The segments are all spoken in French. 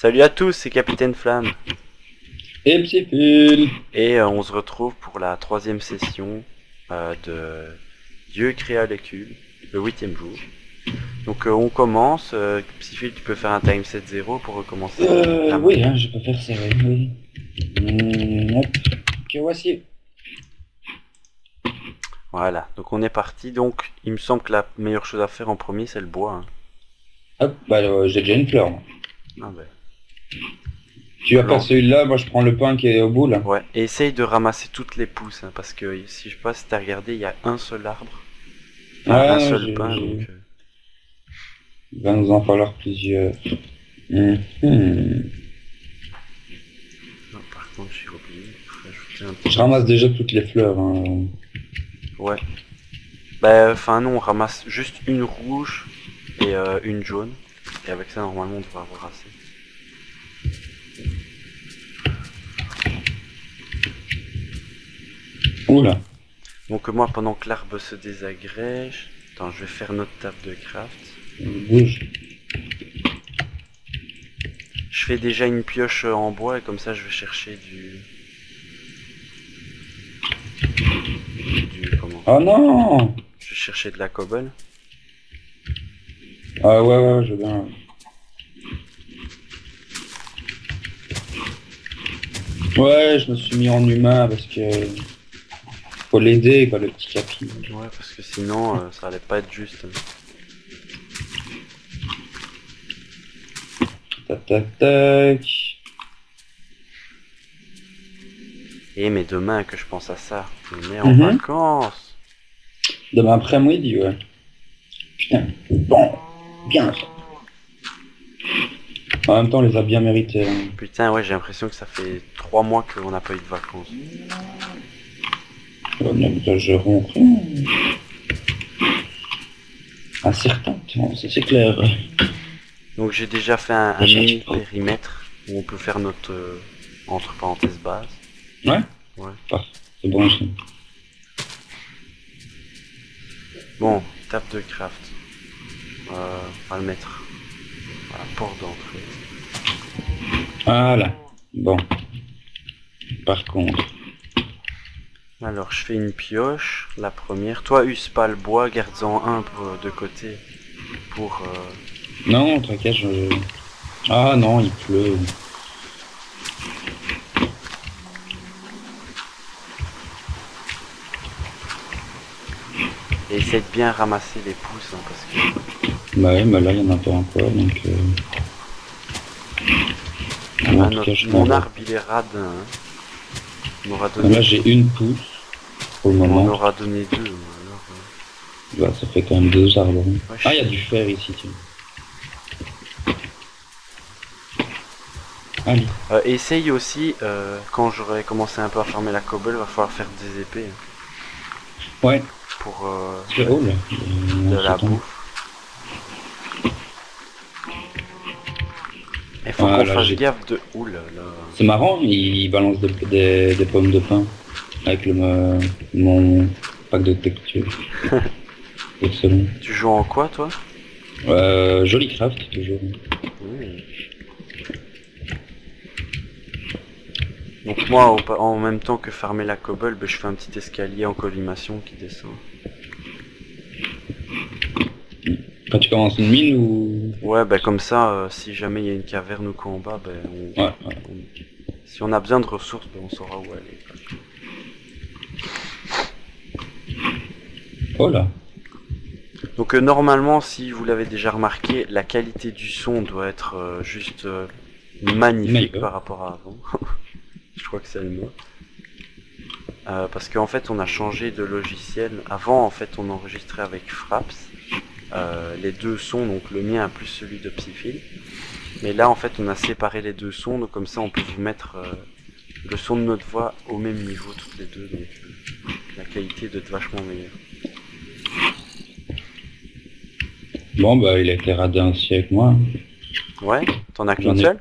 Salut à tous, c'est Capitaine Flamme. Et Psyphil Et euh, on se retrouve pour la troisième session euh, de Dieu créa les cubes, le huitième jour. Donc euh, on commence. Euh, Psyphil, tu peux faire un time set 0 pour recommencer. Euh, la- oui, hein, je peux faire ça, oui. hop. Que voici. Voilà, donc on est parti. Donc il me semble que la meilleure chose à faire en premier, c'est le bois. hein. Hop, bah j'ai déjà une fleur. Ah ben. Tu vas faire celui-là, moi je prends le pain qui est au bout là. Ouais, et essaye de ramasser toutes les pousses, hein, parce que si je sais pas si t'as regardé, il y a un seul arbre, Ah, un seul pain, donc... Il va nous en falloir plusieurs. Hum, hum. non, par contre, j'ai oublié de rajouter un petit... Je ramasse déjà toutes les fleurs. hein. Ouais. Bah, enfin non, on ramasse juste une rouge et euh, une jaune, et avec ça, normalement, on devrait avoir assez. Oula. Donc moi, pendant que l'arbre se désagrège, attends, je vais faire notre table de craft. Bouge. Je fais déjà une pioche en bois, et comme ça, je vais chercher du... Du... comment? Oh non Je vais chercher de la cobble. Ah ouais, ouais, je veux bien. Ouais, je me suis mis en humain parce que faut l'aider quoi le petit capi. Ouais, parce que sinon, euh, ça allait pas être juste. Tac tac tac. Et mais demain que je pense à ça, me mets en Mhm. vacances. Demain après-midi, ouais. Putain, bon, bien ça. En même temps, on les a bien mérités. hein. Putain, ouais, j'ai l'impression que ça fait trois mois qu'on n'a pas eu de vacances. C'est clair. Donc j'ai déjà fait un, mini périmètre où on peut faire notre euh, entre parenthèses base. Ouais Ouais. C'est bon, ça. Bon, table de craft. Euh, on va le mettre à la porte d'entrée. Voilà. Bon. Par contre. Alors je fais une pioche, la première. Toi, use pas le bois, garde-en un pour- de côté pour. euh, Non, t'inquiète, je... Ah non, il pleut. Et essaye de bien ramasser les pousses, hein, parce que Bah ouais, bah là, il y en a pas encore, donc... Euh... ah, en tout notre- cas, je mon arbre il est radin. hein. On aura Là, donné, j'ai une pousse, pour le on moment. aura donné deux. alors, Bah, ça fait quand même deux arbres. hein. ouais, Ah, il y a du fer ici, tiens. Allez. Euh, essaye aussi, euh, quand j'aurai commencé un peu à farmer la cobble, va falloir faire des épées hein, Ouais, pour euh, de la bouffe. Faut Ah, qu'on là, fasse j'ai- gaffe de... Ouh là là. C'est marrant, il balance des, des- des pommes de pain avec le, mon pack de texture. Excellent. Tu joues en quoi toi? Euh, joli craft, toujours. Oui. Donc moi, en même temps que farmer la cobble, ben, je fais un petit escalier en collimation qui descend. Quand tu commences une mine ou... Ouais, ben comme ça, euh, si jamais il y a une caverne ou quoi en bas, ben, on- Ouais, ouais. on- si on a besoin de ressources, ben, on saura où aller. Oh là. Donc euh, normalement, si vous l'avez déjà remarqué, la qualité du son doit être euh, juste magnifique par rapport à avant. Je crois que c'est le mot. Parce qu'en fait, on a changé de logiciel. Avant, en fait, on enregistrait avec Fraps euh, les deux sons, donc le mien plus celui de Psyphil. Mais là, en fait, on a séparé les deux sons, donc comme ça, on peut vous mettre euh, le son de notre voix au même niveau toutes les deux, donc euh, la qualité doit être vachement meilleure. Bon, bah, il a été radin aussi avec moi. Ouais, t'en as qu'une ai- seule?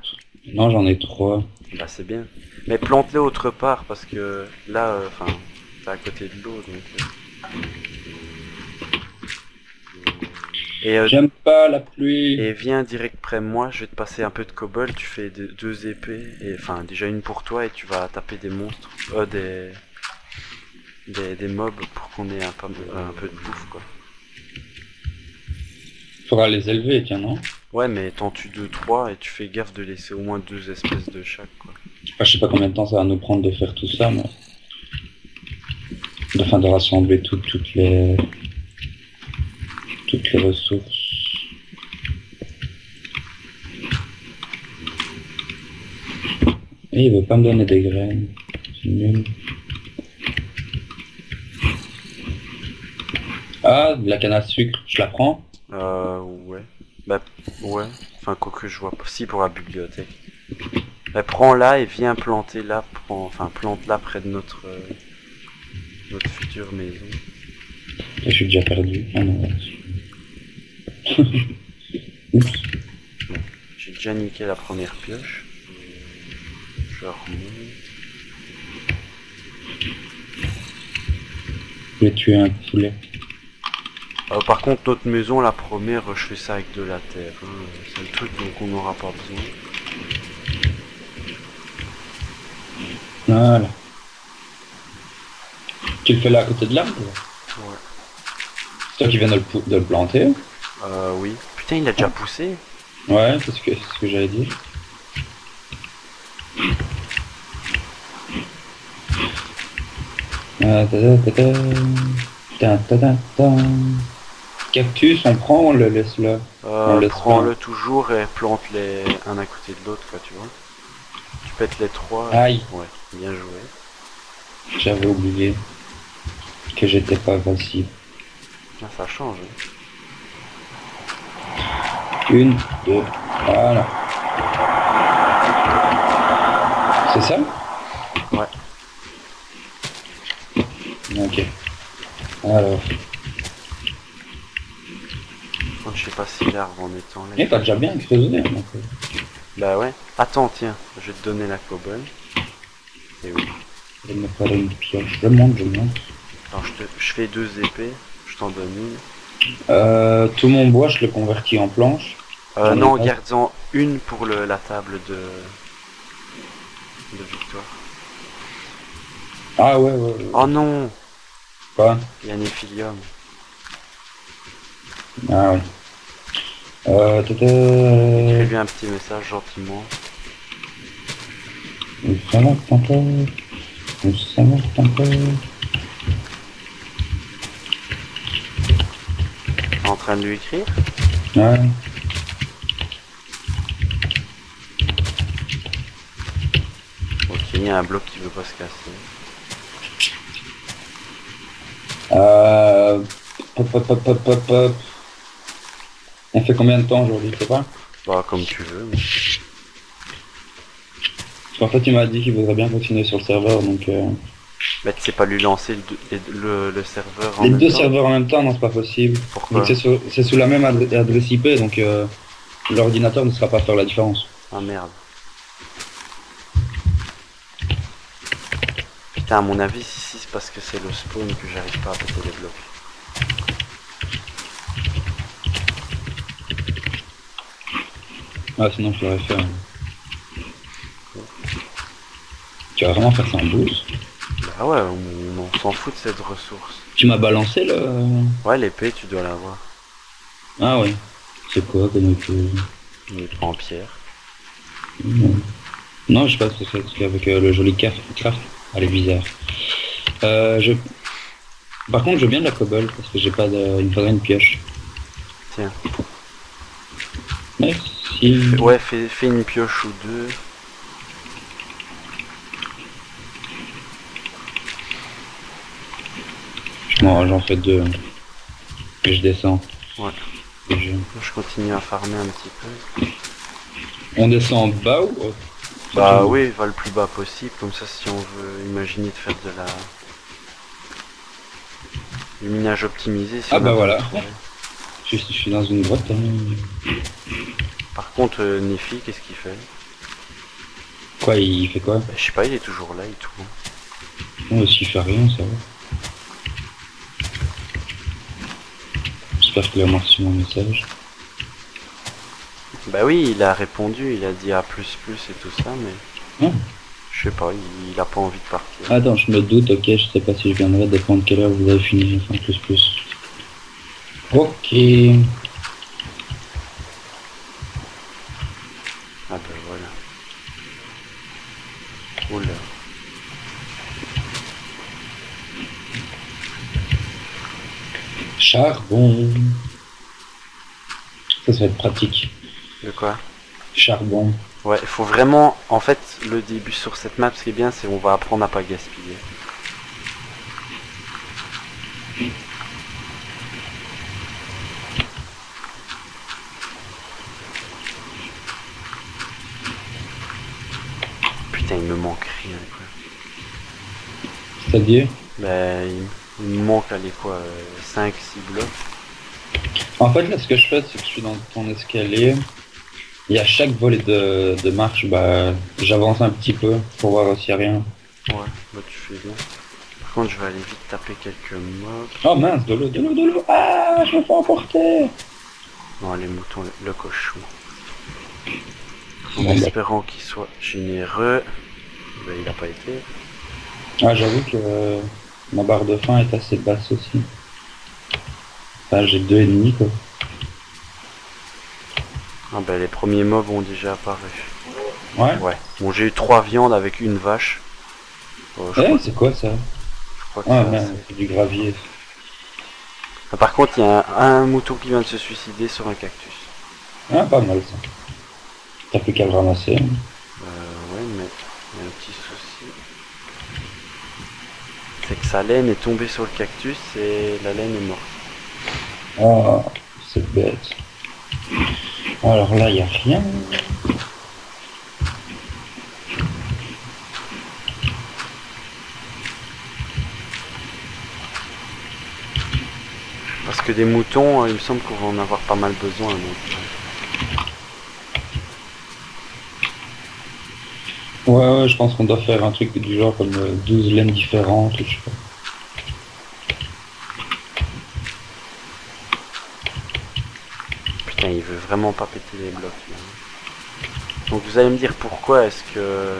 Non, j'en ai trois. Bah c'est bien. Mais plante-les autre part parce que là, enfin, t'es à côté de l'eau donc. Et, euh, J'aime pas la pluie. et viens direct près de moi, je vais te passer un peu de cobble, tu fais deux, deux épées, et enfin déjà une pour toi et tu vas taper des monstres, euh, des, des, des mobs pour qu'on ait un, peu- un peu de bouffe quoi. Faudra les élever, tiens, non? Ouais mais t'en tues deux, trois et tu fais gaffe de laisser au moins deux espèces de chaque quoi. Enfin, je sais pas combien de temps ça va nous prendre de faire tout ça, mais... Enfin, de rassembler tout- toutes les... Toutes les ressources. Et il veut pas me donner des graines. C'est nul. Ah, de la canne à sucre, je la prends. Euh ouais. Bah ouais. Enfin quoi que je vois. Si pour la bibliothèque. Bah prends-la et viens planter là, prends, enfin plante là près de notre euh, notre future maison. Je suis déjà perdu. Ah non, ouais. J'ai déjà niqué la première pioche. Je remonte. Je vais tuer un poulet. Euh, par contre, notre maison, la première, je fais ça avec de la terre. hein. C'est le truc dont on n'aura pas besoin. Voilà. Tu le fais là à côté de l'arbre? Ouais. C'est toi qui viens de le, pou- de le planter Euh, oui. Putain, il a déjà poussé. Ouais, c'est ce que, ce que j'allais dire. Ah. Cactus, on prend, on le laisse là? On Euh, laisse Prends-le toujours et plante-les un à côté de l'autre, quoi, tu vois. Tu pètes les trois. Aïe, Ouais, bien joué. j'avais oublié que j'étais pas facile. Ah, ça change. hein. Une, deux, voilà. C'est ça? Ouais. Ok. Alors, contre, je sais pas si l'arbre en étant là. eh, t'as déjà bien creusé. hein, donc, euh. Bah ouais. Attends, tiens, je vais te donner la cobble. Et oui. Je vais me faire une pioche. Je monte, je monte. Alors, je, te... je fais deux épées. Je t'en donne une. Euh, tout mon bois, je le convertis en planche. Euh, non, pas. garde-en une pour le, la table de, de victoire. Ah ouais, ouais, ouais. Oh non, Quoi? Il y a un éphilium. Ah ouais. Euh, vu un petit message gentiment. Ça va, tata. Ça va, tata. Train de lui écrire Ouais. Ok, il y a un bloc qui veut pas se casser. Euh... Pop, pop, pop, pop, pop, pop. On fait combien de temps aujourd'hui, sais pas Bah, comme tu veux. mais- Parce qu'en fait, il m'a dit qu'il voudrait bien continuer sur le serveur, donc... Euh... Bah, tu sais pas lui lancer le, le, le serveur en Les même deux temps serveurs en même temps, non, c'est pas possible. Pourquoi c'est sous, la même adre- adresse IP, donc euh, l'ordinateur ne sera pas faire la différence. Ah merde. Putain, à mon avis, si, si, c'est parce que c'est le spawn que j'arrive pas à péter les blocs. Ah, sinon je l'aurais fait. hein. Tu vas vraiment faire ça en boost? Bah ouais, on, on s'en fout de cette ressource. Tu m'as balancé le... Ouais, l'épée, tu dois l'avoir. Ah ouais. C'est quoi comme épée pas en pierre. Non. Non, je sais pas ce que c'est, c'est avec euh, le joli craft. craft. Elle est bizarre. Euh, je... Par contre, je veux bien de la cobble, parce que j'ai pas de... Il me faudrait une pioche. Tiens. Merci. Ouais, fais, fais une pioche ou deux. Bon, j'en fais deux. Et je descends. Ouais. Je- Je continue à farmer un petit peu. On descend en bas ou Bah oui, va le plus bas possible, comme ça si on veut imaginer de faire de la... Du minage optimisé. si Ah bah voilà. je, je suis dans une grotte. hein. Par contre, euh, Nefi, qu'est-ce qu'il fait? Quoi, il fait quoi? Bah, Je sais pas, il est toujours là et tout. Moi aussi, il fait rien, ça va. J'espère qu'il a reçu mon message. Bah oui, il a répondu, il a dit A++ et tout ça, mais... Ah. Je sais pas, il, il a pas envie de partir. Attends, je me doute, ok, je sais pas si je viendrai, dépend de quelle heure vous avez fini, enfin plus plus. Ok. Ah bah voilà. Oula. Charbon. Ça, ça va être pratique. De quoi? Charbon. Ouais, il faut vraiment... En fait, le début sur cette map, ce qui est bien, c'est on va apprendre à pas gaspiller. Putain, il me manque rien, quoi. C'est-à-dire? Bah, il, il me manque, allez, quoi, 5-6 blocs. En fait, là, ce que je fais, c'est que je suis dans ton escalier. Et à chaque volet de, de marche, bah, j'avance un petit peu pour voir s'il y a rien. Ouais, bah tu fais bien. Par contre, je vais aller vite taper quelques mobs. Oh mince, de l'eau, de l'eau, de l'eau. Ah, je me fais emporter. Non, les moutons, le, le cochon. En Bon, bah. espérant qu'il soit généreux. Bah, il a pas été. Ah, j'avoue que euh, ma barre de faim est assez basse aussi. Enfin, j'ai deux ennemis, quoi. Ah bah les premiers mobs ont déjà apparu. Ouais. Ouais. Bon, j'ai eu trois viandes avec une vache. Euh, je, Eh, crois, c'est quoi ça? Je crois que Ah, c'est du gravier. Ah, Par contre, il y a un, un mouton qui vient de se suicider sur un cactus. Ah, pas mal ça. T'as plus qu'à le ramasser. Euh, ouais, mais il y a un petit souci. C'est que sa laine est tombée sur le cactus et la laine est morte. Ah, c'est bête. Alors là, il a rien. Parce que des moutons, euh, il me semble qu'on va en avoir pas mal besoin. Donc, Ouais, ouais, je pense qu'on doit faire un truc du genre comme euh, 12 laines différentes, ou je sais pas. Putain, il veut vraiment pas péter les blocs. là. Donc vous allez me dire pourquoi est-ce que...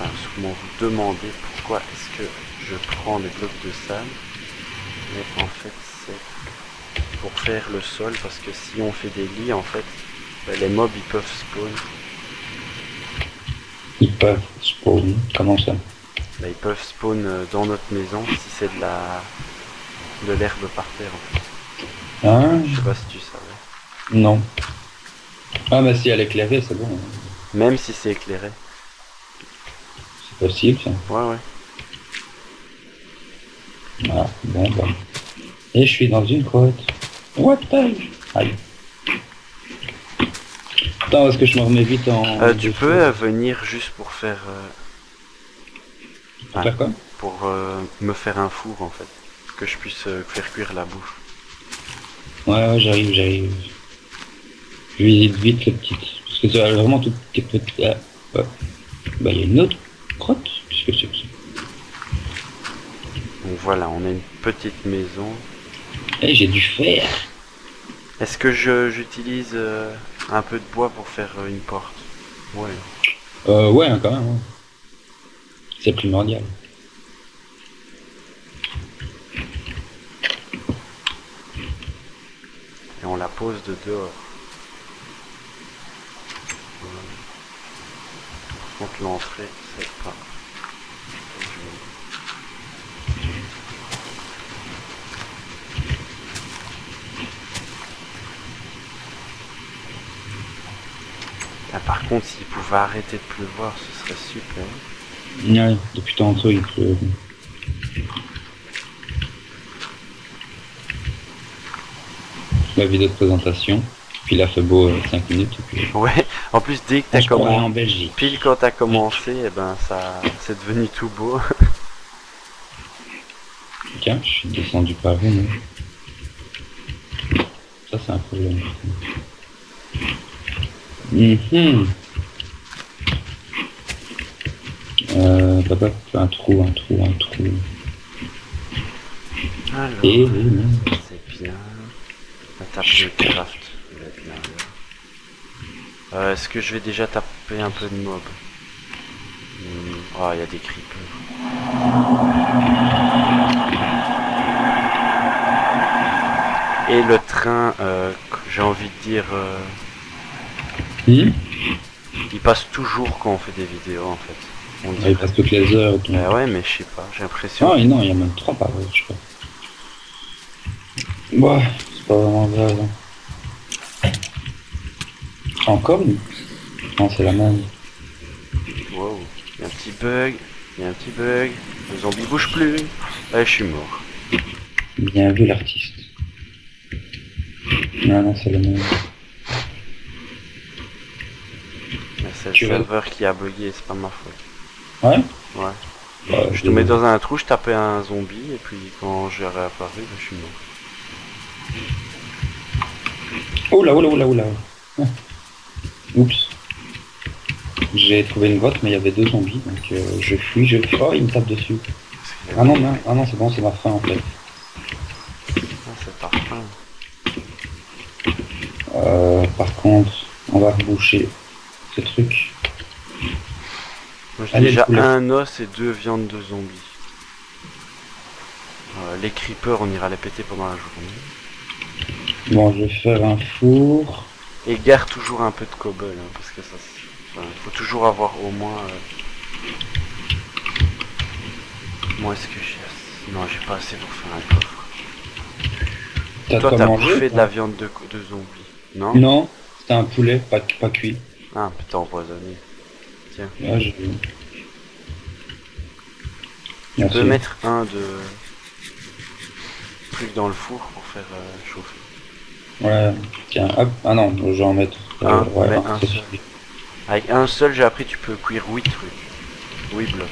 Enfin, souvent vous demandez pourquoi est-ce que je prends des blocs de sable. Mais en fait, c'est pour faire le sol, parce que si on fait des lits, en fait, ben, les mobs, ils peuvent spawn. Ils peuvent spawn. Comment ça Ben, ils peuvent spawn euh, dans notre maison si c'est de la... de l'herbe par terre, en fait. Hein Je sais pas si tu savais. Non. Ah, mais si elle est éclairée, c'est bon. hein. Même si c'est éclairé. C'est possible, ça. Ouais, ouais. Ah, bon, bah. Et je suis dans une grotte. What the Aïe. Attends, est-ce que je me remets vite en... Euh, tu peux euh, venir juste pour faire... euh, Pour faire quoi pour euh, me faire un four en fait. Que je puisse euh, faire cuire la bouffe. Ouais, ouais, j'arrive, j'arrive. Je visite vite les petites. Parce que c'est vraiment tout petit. Ah, ouais. Bah, il y a une autre grotte. Qu'est-ce que c'est que ça Donc voilà, on a une petite maison. Eh, j'ai du fer. Est-ce que je j'utilise euh, un peu de bois pour faire euh, une porte Ouais. Euh, ouais, quand même. hein. C'est primordial. Et on la pose de dehors. Voilà. Par contre l'entrée, c'est pas. Ah, par contre, s'il pouvait arrêter de pleuvoir, ce serait super. Ouais, depuis tantôt, il pleut. La vidéo de présentation. Puis il a fait beau 5 minutes. Et puis... Ouais, en plus, dès que t'as commencé. en Belgique. Pile quand t'as commencé, eh ben ça c'est devenu tout beau. Tiens, je suis descendu par où, Ça, c'est un problème. Euh, papa, fais un trou, un trou, un trou. Alors, Et oui, non. c'est bien. Je craft. il va être bien. Euh, Est-ce que je vais déjà taper un peu de mob? Hmm, Oh, il y a des creepers. Et le train, euh, j'ai envie de dire, euh, Il passe toujours quand on fait des vidéos en fait. On dirait. Il passe toutes les heures. et tout. Euh, ouais, mais je sais pas, j'ai l'impression. Ah, non, il y a même trois par heure, je crois. Ouais, c'est pas vraiment grave. hein. Encore une Non, c'est la même. Wow, il y a un petit bug, il y a un petit bug, le zombie bouge plus. Ouais, je suis mort. Bien vu l'artiste. Non, non, c'est la même. Mais C'est le serveur qui a bugué, c'est pas ma faute. Ouais Ouais. Bah, Je te mets dans un trou, je tapais un zombie, et puis quand j'ai réapparu, ben, je suis mort. Là, là, oh là, oh là. Ah. Oups. J'ai trouvé une grotte, mais il y avait deux zombies, donc euh, je fuis, je... Oh, il me tape dessus. Ah non, non, ah non c'est bon, c'est ma fin en fait. Ah, c'est. Euh, par contre, on va reboucher ce truc. Moi j'ai déjà un os et deux viandes de zombies. Euh, les creepers, on ira les péter pendant la journée. Bon, je vais faire un four. Et garde toujours un peu de cobble, hein, parce que ça... enfin, faut toujours avoir au moins... euh, Moi, est-ce que j'ai... Non, j'ai pas assez pour faire un coffre. Toi, t'as bouffé de la viande de, de zombie, non? Non, c'était un poulet, pas, pas cuit. Ah, putain, empoisonné. Là, je... Tu peux mettre un de... truc dans le four pour faire euh, chauffer. Ouais, tiens, hop. Ah non, je vais en mettre. Un, ouais, seul. Avec un seul, j'ai appris tu peux cuire 8 trucs. 8 blocs.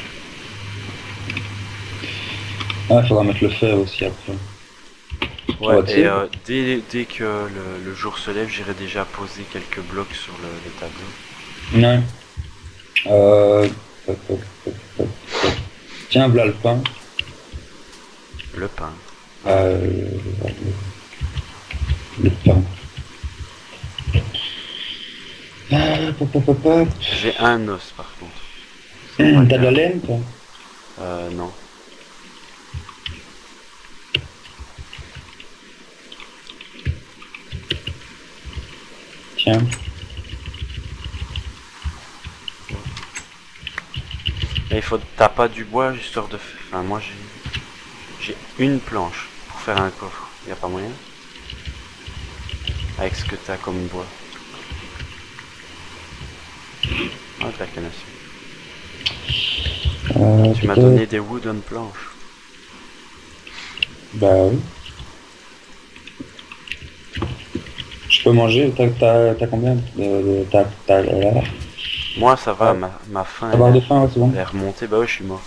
Ah, il faudra mettre le fer aussi après. Ouais, et euh, dès, dès que le, le jour se lève, j'irai déjà poser quelques blocs sur le, les tableaux. Ouais. Euh... Tiens, voilà le pain. Le pain. Euh... Le pain. Ah. J'ai un os par contre. Hum, T'as de la laine, toi? Euh, non. Tiens. Il faut t'as pas du bois histoire de faire. Enfin, moi j'ai. J'ai une planche pour faire un coffre. Y a pas moyen? Avec ce que t'as comme bois. Ah, la canne. Euh, Tu m'as donné des wooden planches. Bah oui. Je peux manger T'as combien de... T'as... là Moi ça va, Ouais. ma, ma faim elle, de faim, ouais, c'est bon elle est remontée. Bah ouais, je suis mort.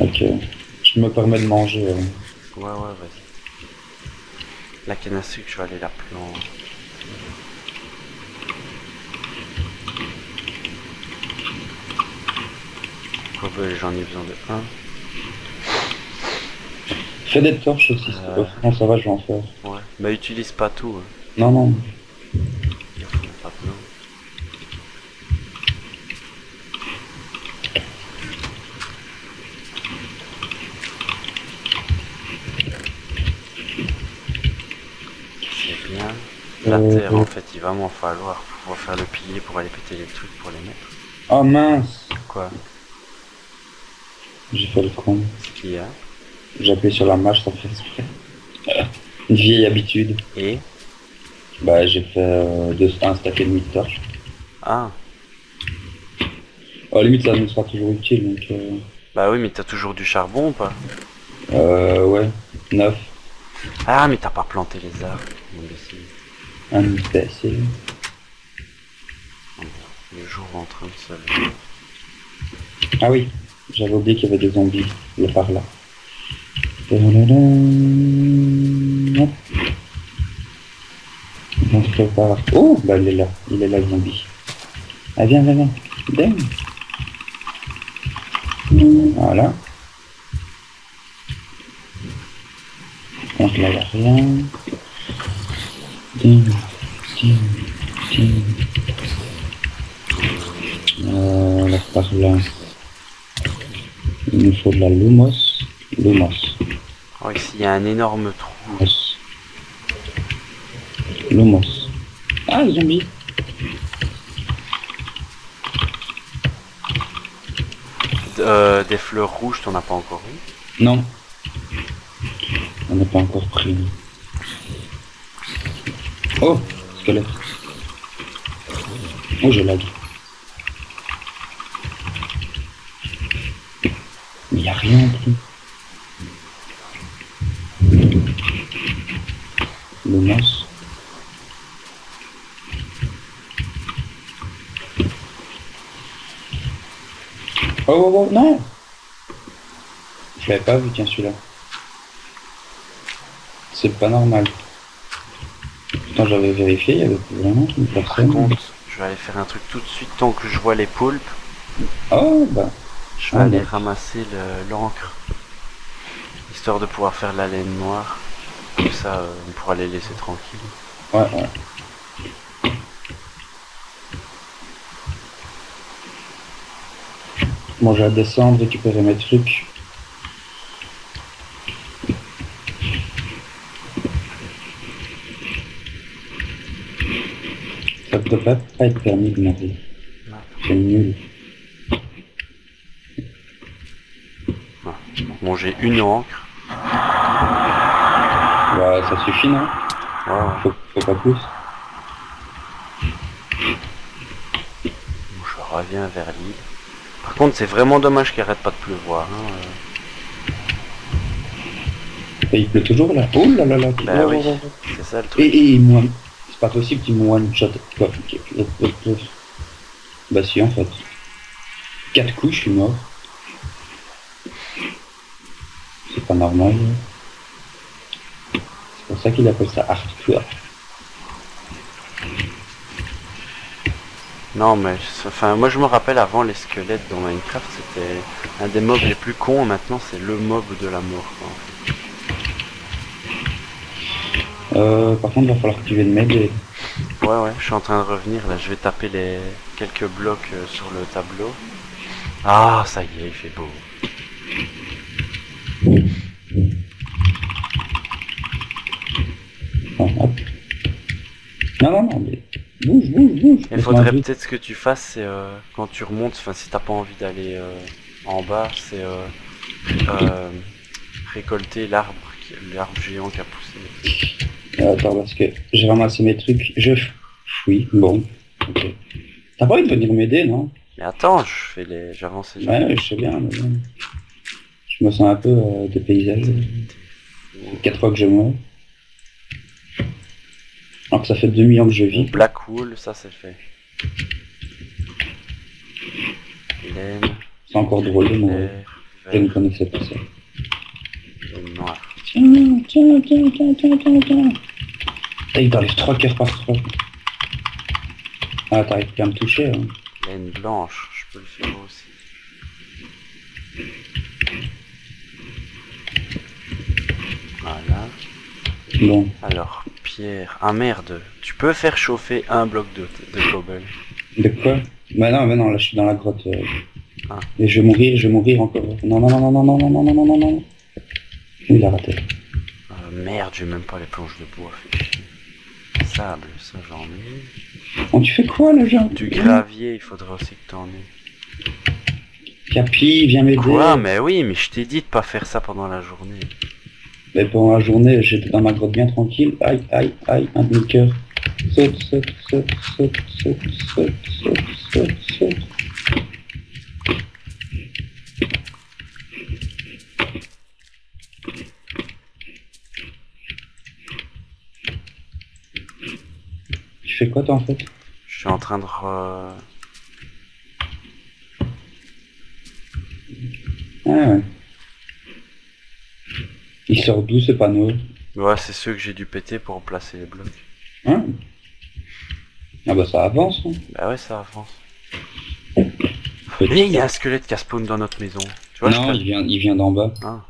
Ok. Je me permets de manger. euh. Ouais, ouais, vas-y. La canne à sucre, je vais aller la planter. Cobble, j'en ai besoin de un. Fais des torches aussi. Euh. Non, ça va, je vais en faire. Ouais. Mais utilise pas tout. hein. Non, non. C'est bien. La Euh, terre, euh. en fait, il va m'en falloir pour pouvoir faire le pilier pour aller péter les trucs pour les mettre. Oh mince Quoi? J'ai fait le con. Ce qu'il y a J'ai appuyé sur la marche sans faire exprès. Une vieille habitude. Et Bah, j'ai fait euh, deux, un stack et demi de torches. Ah Oh, limite, ça nous sera toujours utile, donc... Euh, Bah oui, mais t'as toujours du charbon ou pas? euh ouais. Neuf. Ah, mais t'as pas planté les arbres. imbécile. Un imbécile. Le jour en train de se. Ah oui, j'avais oublié qu'il y avait des zombies là par là. Tadadam. Hop. On se prépare. Oh, bah il est là, il est là le zombie. Ah viens, viens, viens. Viens. Voilà. Donc là, il a rien. Ding, ding, ding. Euh, là, par là. Il nous faut de la lumos. Lumos. Oh, ici, il y a un énorme trou. Lumos. Ah, zombie. Euh, des fleurs rouges, t'en as pas encore eu? Non. On n'a pas encore pris. Oh, squelette. Oh, je lag. Il n'y a rien en plus. Le. Oh, oh, oh, non Je l'avais pas vu, tiens, celui-là. C'est pas normal. Quand j'avais vérifié, il y avait vraiment une personne. je vais aller faire un truc tout de suite tant que je vois les poulpes. Oh, bah. Je vais Ah, aller ramasser le- l'encre. Histoire de pouvoir faire la laine noire. Comme ça, euh, on pourra les laisser tranquilles. Ouais, ouais. Bon, je vais descendre, récupérer mes trucs. Ça ne devrait pas être permis de mourir. C'est nul. Bon, j'ai une encre. Bah, ça suffit, non ouais. faut, faut pas plus. Bon, je reviens vers l'île. Par contre, c'est vraiment dommage qu'il arrête pas de pleuvoir. hein. Et il pleut toujours là. Oh là là là. Bah Oh, oui. C'est ça le Et, truc. et me one- C'est pas possible qu'il me one-shot. Quoi Bah si, en fait. Quatre coups, je suis mort. C'est pas normal. Pour ça qu'il appelle ça hardcore. Non, mais enfin, moi je me rappelle avant les squelettes dans Minecraft, c'était un des mobs les plus cons. Maintenant, c'est le mob de la mort. quoi. Euh, par contre, il va falloir que tu viennes m'aider. Ouais, ouais, je suis en train de revenir là. Je vais taper les quelques blocs euh, sur le tableau. Ah, ça y est, il fait beau. Hop. Non, non, non, mais bouge, bouge, bouge. Il faudrait peut-être ce que tu fasses, c'est euh, quand tu remontes, enfin si t'as pas envie d'aller euh, en bas, c'est euh, récolter l'arbre, l'arbre géant qui a poussé. Attends, parce que j'ai ramassé mes trucs. Je fouille. Bon, ok. T'as pas envie de venir m'aider, non? Mais attends, je fais les, j'avance Ouais, je sais bien, mais. Je me sens un peu euh, dépaysagé. Quatre fois que je meurs. Alors que ça fait 2000 ans que je vis. Black wool, ça c'est fait. C'est encore drôle de mourir. vert, Je ne connaissais pas ça. et noir. Tiens, tiens, tiens, tiens, tiens, tiens, tiens. Ah, il t'enlève trois cœurs par trois. Ah, t'arrives pas à me toucher, hein. Laine blanche, je peux le faire aussi. Voilà. Bon. Alors, pierre. Ah merde, tu peux faire chauffer un bloc de, de cobble. De quoi Bah non, mais non, là je suis dans la grotte. euh. Ah. Et je vais mourir, je vais mourir encore. Non, non, non, non, non, non, non, non, non, non, non. Il a raté. Euh, merde, j'ai même pas les planches de bois. fait chier. Sable, ça j'en ai. Oh, tu fais quoi là, genre Du gravier, il faudrait aussi que t'en aies. Capi, viens m'aider. Quoi Mais oui, mais je t'ai dit de pas faire ça pendant la journée. Mais pendant la journée, j'étais dans ma grotte bien tranquille. Aïe, aïe, aïe, un demi-cœur. Saute, saute, saute, saute, saute, saute, saute, saute, saute. Tu fais quoi toi en fait? Je suis en train de... re- Ah ouais. Il sort d'où ce panneau Ouais, c'est ceux que j'ai dû péter pour placer les blocs. Hein Ah bah ça avance. Hein. Bah ouais, ça avance. Mais il y a un squelette qui a spawn dans notre maison. Tu vois, non, je il vient, il vient d'en bas. Ah.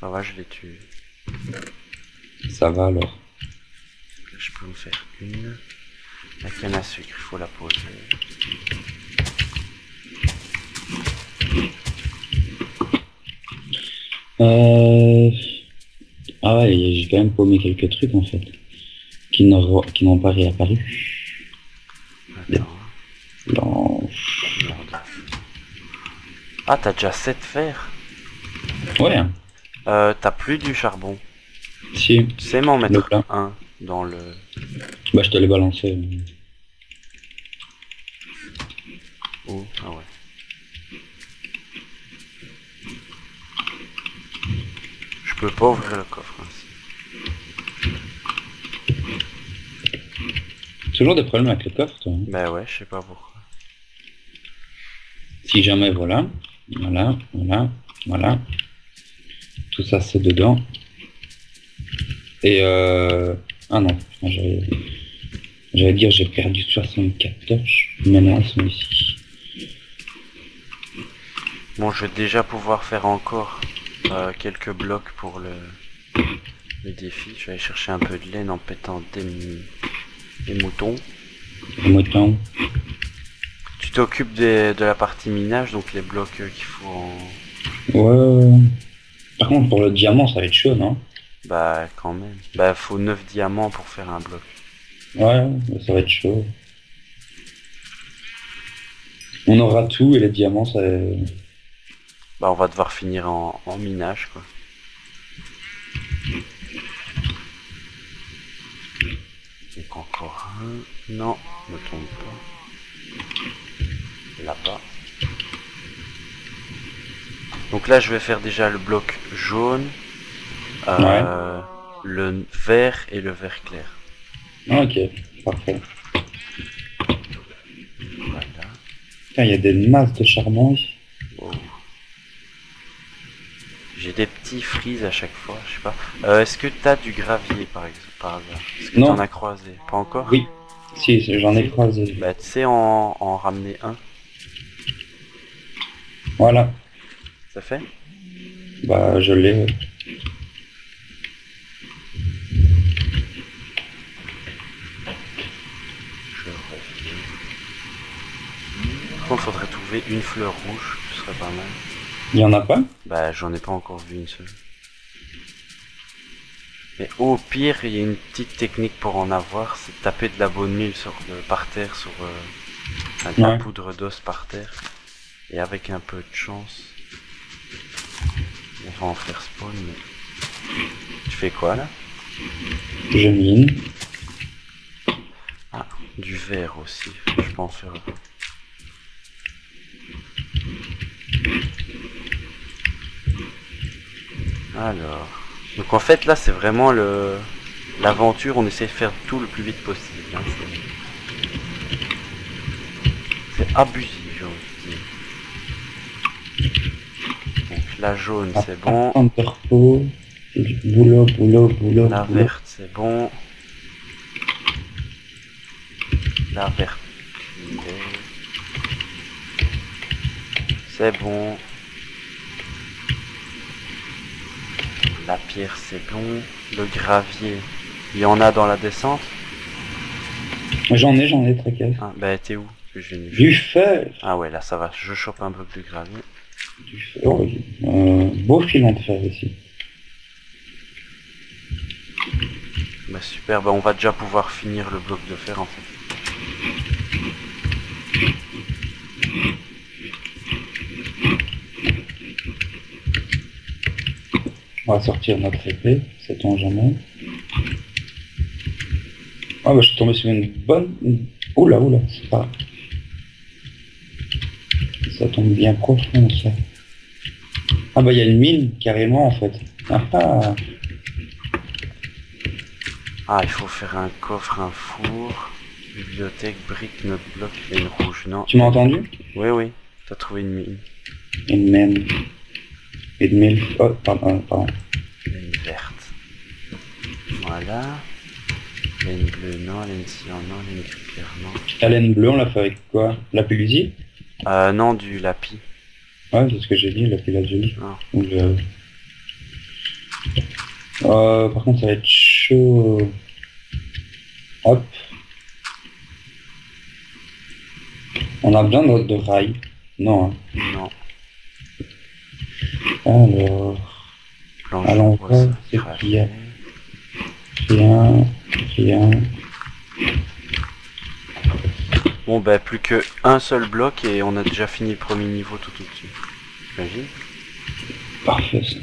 Ça va, je l'ai tué. Ça va alors. Je peux me faire une. La canne à sucre, il faut la poser. Euh... Ah ouais, j'ai quand même paumé quelques trucs en fait. Qui n'ont qui n'ont pas réapparu. Attends. Dans... Ah, t'as déjà 7 fer Ouais. Euh, t'as plus du charbon. si. Tu sais m'en mettre un dans le... Bah je te l'ai balancé. Où Ah ouais. Je peux pas ouvrir le coffre ainsi. Toujours des problèmes avec le coffre, toi. hein. Bah ouais, je sais pas pourquoi. Si jamais, voilà. Voilà, voilà, voilà. Tout ça, c'est dedans. Et euh... Ah non, j'allais... J'allais dire j'ai perdu 64 torches. Mais non, elles sont ici. Bon, je vais déjà pouvoir faire encore euh, quelques blocs pour le, le défi. Je vais aller chercher un peu de laine en pétant des, des moutons. Le mouton. Tu t'occupes des- de la partie minage, donc les blocs euh, qu'il faut en... Ouais. Par contre, pour le diamant, ça va être chaud, non? Bah quand même. Bah faut 9 diamants pour faire un bloc. Ouais, ça va être chaud. On aura tout et les diamants, ça... Bah on va devoir finir en, en minage quoi. Donc encore un. Non, ne tombe pas. Là pas. Donc là je vais faire déjà le bloc jaune, euh, le vert et le vert clair. Ah, ok, parfait. Voilà. Il y a des masses de charbon. Wow. J'ai des petits frises à chaque fois, je sais pas. Euh, Est-ce que t'as du gravier par exemple, par hasard Est-ce que t'en as croisé Pas encore Oui, si, j'en ai croisé. Bah tu sais en, en ramener un, Voilà, ça fait bah je l'ai. ouais. Je reviens. Par contre faudrait trouver une fleur rouge, ce serait pas mal. Il y en a pas Bah j'en ai pas encore vu une seule. Mais au pire, il y a une petite technique pour en avoir, c'est de taper de la bonne mille sur le, par terre, sur euh, la Ouais. poudre d'os par terre. Et avec un peu de chance, on va en faire spawn. Mais... Tu fais quoi là? Je mine. Du verre aussi, je peux en faire. Alors, donc en fait là c'est vraiment le l'aventure, on essaie de faire tout le plus vite possible. hein, c'est- abusif, j'ai envie de dire. Donc la jaune c'est bon. Boulot, boulot, boulot. la verte c'est bon, la verte c'est bon, la pierre c'est bon, le gravier il y en a dans la descente? J'en ai, j'en ai, tracasse. Ah, bah t'es où? Du fer Ah ouais là ça va, je chope un bloc de gravier. Du fer. Euh, beau filon de fer ici. Bah super, bah on va déjà pouvoir finir le bloc de fer en fait. On va sortir notre épée, sait-on jamais. Ah bah je suis tombé sur une bonne... Oula, oula, c'est pas... Ça tombe bien profond ça. Ah bah il y a une mine carrément en fait. Ah ah Ah il faut faire un coffre, un four, bibliothèque, brique, note bloc, laine rouge, non. Tu m'as entendu? Oui oui, t'as trouvé une mine. Une mine. Une mine. Oh, pardon, pardon. Laine verte. Voilà. Laine bleue, non, laine cyan, non, laine clair, non. La laine bleue, on l'a fait avec quoi? La pelusie Euh, non, du lapis. Ouais, c'est ce que j'ai dit, la pelusie. Ah. Euh, par contre, ça va être chaud. Hop. On a besoin de, de rails. Non. hein. Non. Alors, Planche Allons voir ce qu'il y a. rien, rien. Bon bah plus que un seul bloc et on a déjà fini le premier niveau tout au-dessus. J'imagine. Parfait. ça.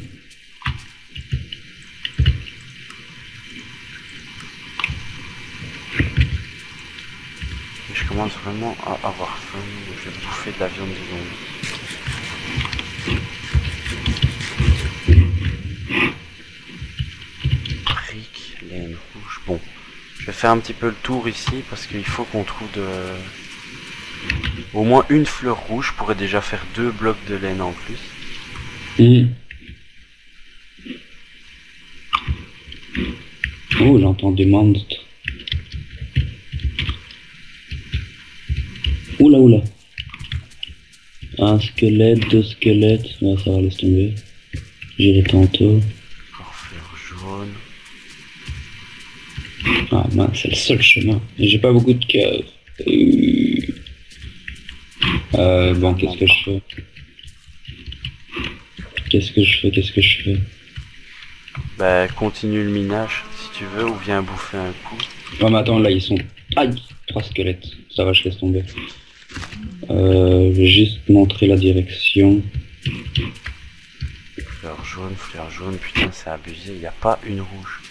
Je commence vraiment à avoir faim. Je vais bouffer de la viande de zombie. Brique, laine rouge. Bon, je vais faire un petit peu le tour ici parce qu'il faut qu'on trouve de... au moins une fleur rouge pourrait déjà faire deux blocs de laine en plus. Hmm. Oh, j'entends des monstres. Oula, oula. Un squelette, deux squelettes. Ça va, laisse tomber. J'irai tantôt. Fleur jaune. Ah mince, c'est le seul chemin. J'ai pas beaucoup de cœur. Euh, euh, bon, qu'est-ce que je fais? Qu'est-ce que je fais? Qu'est-ce que je fais? Bah continue le minage si tu veux ou viens bouffer un coup. Non mais attends, là ils sont... Aïe Trois squelettes. Ça va, je laisse tomber. Euh, je vais juste montrer la direction. Fleur jaune, fleur jaune, putain c'est abusé, il n'y a pas une rouge.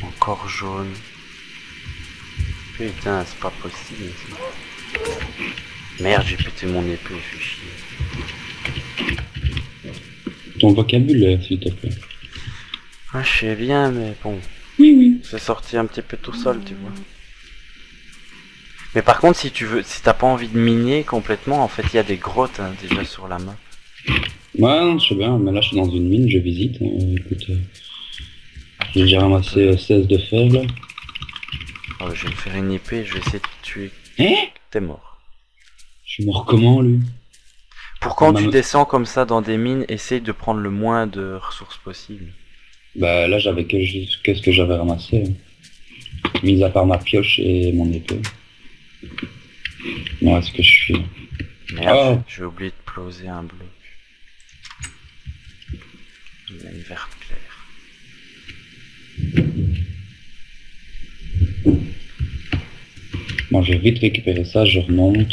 Encore jaune. Putain, c'est pas possible. Merde, j'ai pété mon épée, je suis chier. Ton vocabulaire, s'il te plaît. Ah, je sais bien, mais bon, Oui, oui. c'est sorti un petit peu tout seul, tu vois. Mais par contre, si tu veux, si t'as pas envie de miner complètement, en fait, il y a des grottes hein, déjà sur la map. Ouais, non, je sais bien, mais là je suis dans une mine, je visite. euh, écoute, euh, j'ai déjà ramassé euh, 16 de fer là. Oh, je vais me faire une épée, je vais essayer de te tuer. Hein? T'es mort. Je suis mort comment lui? Pour quand tu descends comme ça dans des mines, essaye de prendre le moins de ressources possible. Bah là j'avais que juste qu'est-ce que j'avais ramassé. hein. Mis à part ma pioche et mon épée. Bon, est-ce que je suis Merde, Oh. j'ai oublié de poser un bloc. Il a une claire. Bon, je vais vite récupérer ça, je remonte.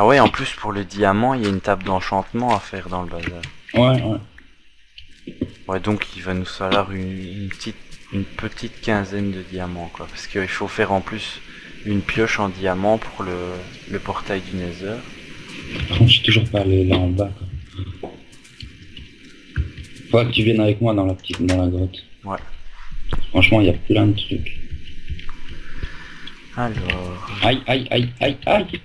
Ah ouais, en plus pour le diamant, il y a une table d'enchantement à faire dans le bazar. Ouais, ouais. Ouais, donc il va nous falloir une, une petite, une petite quinzaine de diamants, quoi. Parce qu'il faut faire en plus une pioche en diamant pour le, le portail du Nether. Par contre, je suis toujours pas allé là en bas. Quoi. Faudra que tu viennes avec moi dans la petite, dans la grotte. Ouais. Franchement, il y a plein de trucs. Alors, Aïe, aïe, aïe, aïe, aïe.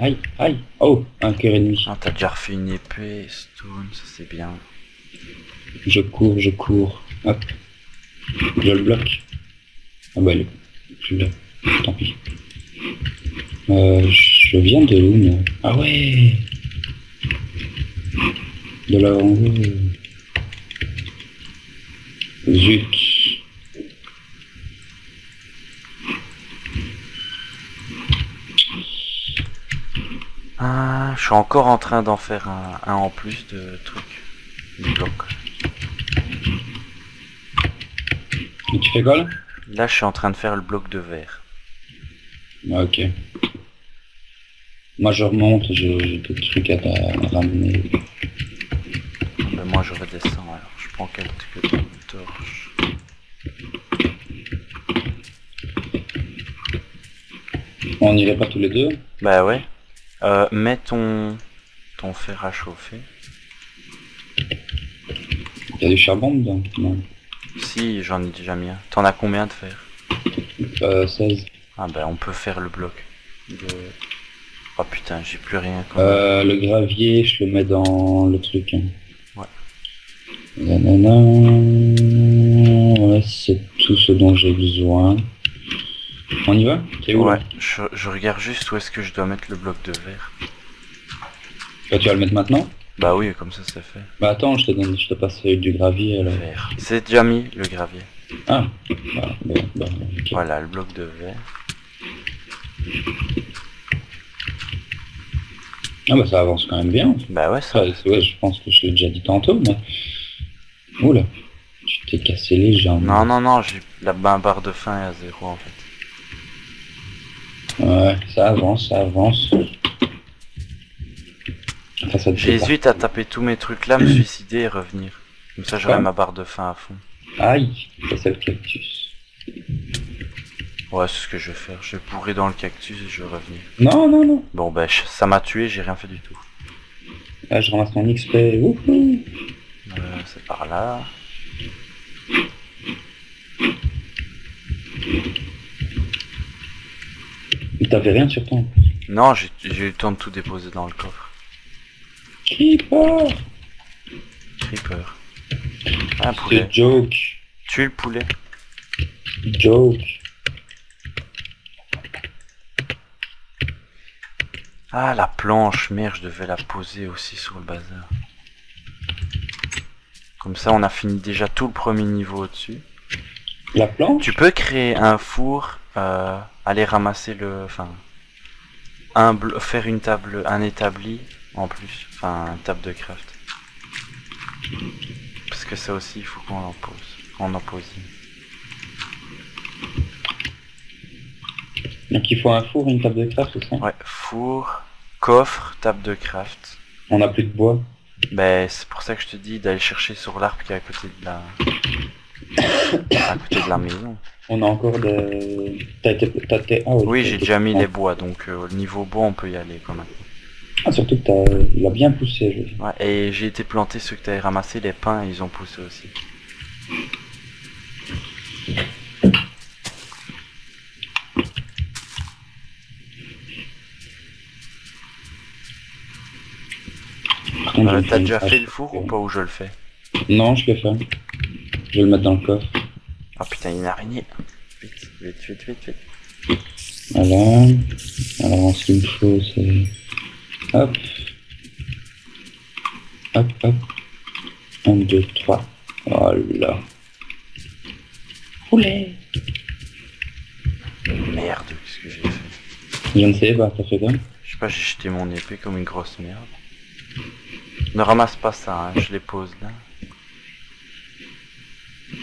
Aïe, aïe. Oh, un cœur et demi. ah, t'as déjà refait une épée, stone, ça c'est bien. Je cours, je cours. Hop. Je le bloque. Ah bah, il est plus là. Tant pis. Euh, je viens de moi? Ah ouais De haut. Zut. Ah, je suis encore en train d'en faire un, un en plus de trucs. De blocs. Et tu fais quoi là? Là, je suis en train de faire le bloc de verre. Ah, Ok. Moi je remonte, j'ai des trucs à ramener. Ben, moi, je redescends alors. Je prends quelques torches. On n'irait pas tous les deux? Bah ouais. Euh, mets ton, ton fer à chauffer. Il y a du charbon dedans Non. Si, j'en ai déjà mis un. T'en as combien de fer Euh, 16. Ah ben on peut faire le bloc. De... Oh putain, j'ai plus rien. comme- Euh, le gravier, je le mets dans le truc. hein. Ouais. Nanana. Ouais, c'est tout ce dont j'ai besoin. On y va C'est où ouais, je, je regarde juste où est-ce que je dois mettre le bloc de verre. Toi, tu vas le mettre maintenant Bah oui, comme ça c'est fait. Bah attends, je te donne, je te passe du gravier là. Verre. C'est déjà mis le gravier. Ah, bah, bah. Voilà, le bloc de verre. Ah bah ça avance quand même bien. Bah ouais, ça. Ouais, je pense que je l'ai déjà dit tantôt, mais... Oula, tu t'es cassé les jambes. Non, non, non, j'ai la barre de fin est à zéro en fait. Ouais, ça avance, ça avance. Enfin, ça. J'hésite à taper tous mes trucs là, me suicider et revenir. Comme ça j'aurai ma barre de fin à fond. Aïe, ça c'est le cactus. Ouais, c'est ce que je vais faire. Je vais pourrir dans le cactus et je vais revenir. Non, non, non. Bon bah je- ça m'a tué, j'ai rien fait du tout. Là, je ramasse mon XP. Euh, c'est par là. Mais T'avais rien sur toi. Non, j'ai eu le temps de tout déposer dans le coffre. Creeper Creeper. Un poulet. C'est joke. Tue le poulet. Joke. Ah la planche, merde, je devais la poser aussi sur le bazar. Comme ça on a fini déjà tout le premier niveau au-dessus. La planche? Tu peux créer un four, euh, aller ramasser le, enfin, un faire une table, un établi en plus, enfin, une table de craft. Parce que ça aussi, il faut qu'on en pose, qu'on en pose. Donc il faut un four, une table de craft, c'est ça? Ouais, four, coffre, table de craft. On n'a plus de bois? Ben, c'est pour ça que je te dis d'aller chercher sur l'arbre qui est à côté de la, à côté de la maison. On a encore des... T'as été... t'as été- Ah, ouais, Oui, j'ai déjà mis les bois, donc euh, au niveau bois, on peut y aller quand même. Ah, surtout que t'as... Il a bien poussé, je. Ouais, et j'ai été planter ceux que t'avais ramassés, les pins, ils ont poussé aussi. Euh, T'as déjà fait le four ou pas où je le fais? Non, je l'ai fait. Je vais le mettre dans le coffre. Ah putain, il y a une araignée. Vite, vite, vite, vite, vite. Voilà. Alors, ce qu'il me faut, c'est... Hop. Hop, hop. 1, 2, 3. Voilà. Poulet Merde, qu'est-ce que j'ai fait? Je ne sais pas, t'as fait quoi Je sais pas, j'ai jeté mon épée comme une grosse merde. Ne ramasse pas ça, hein, je les pose là.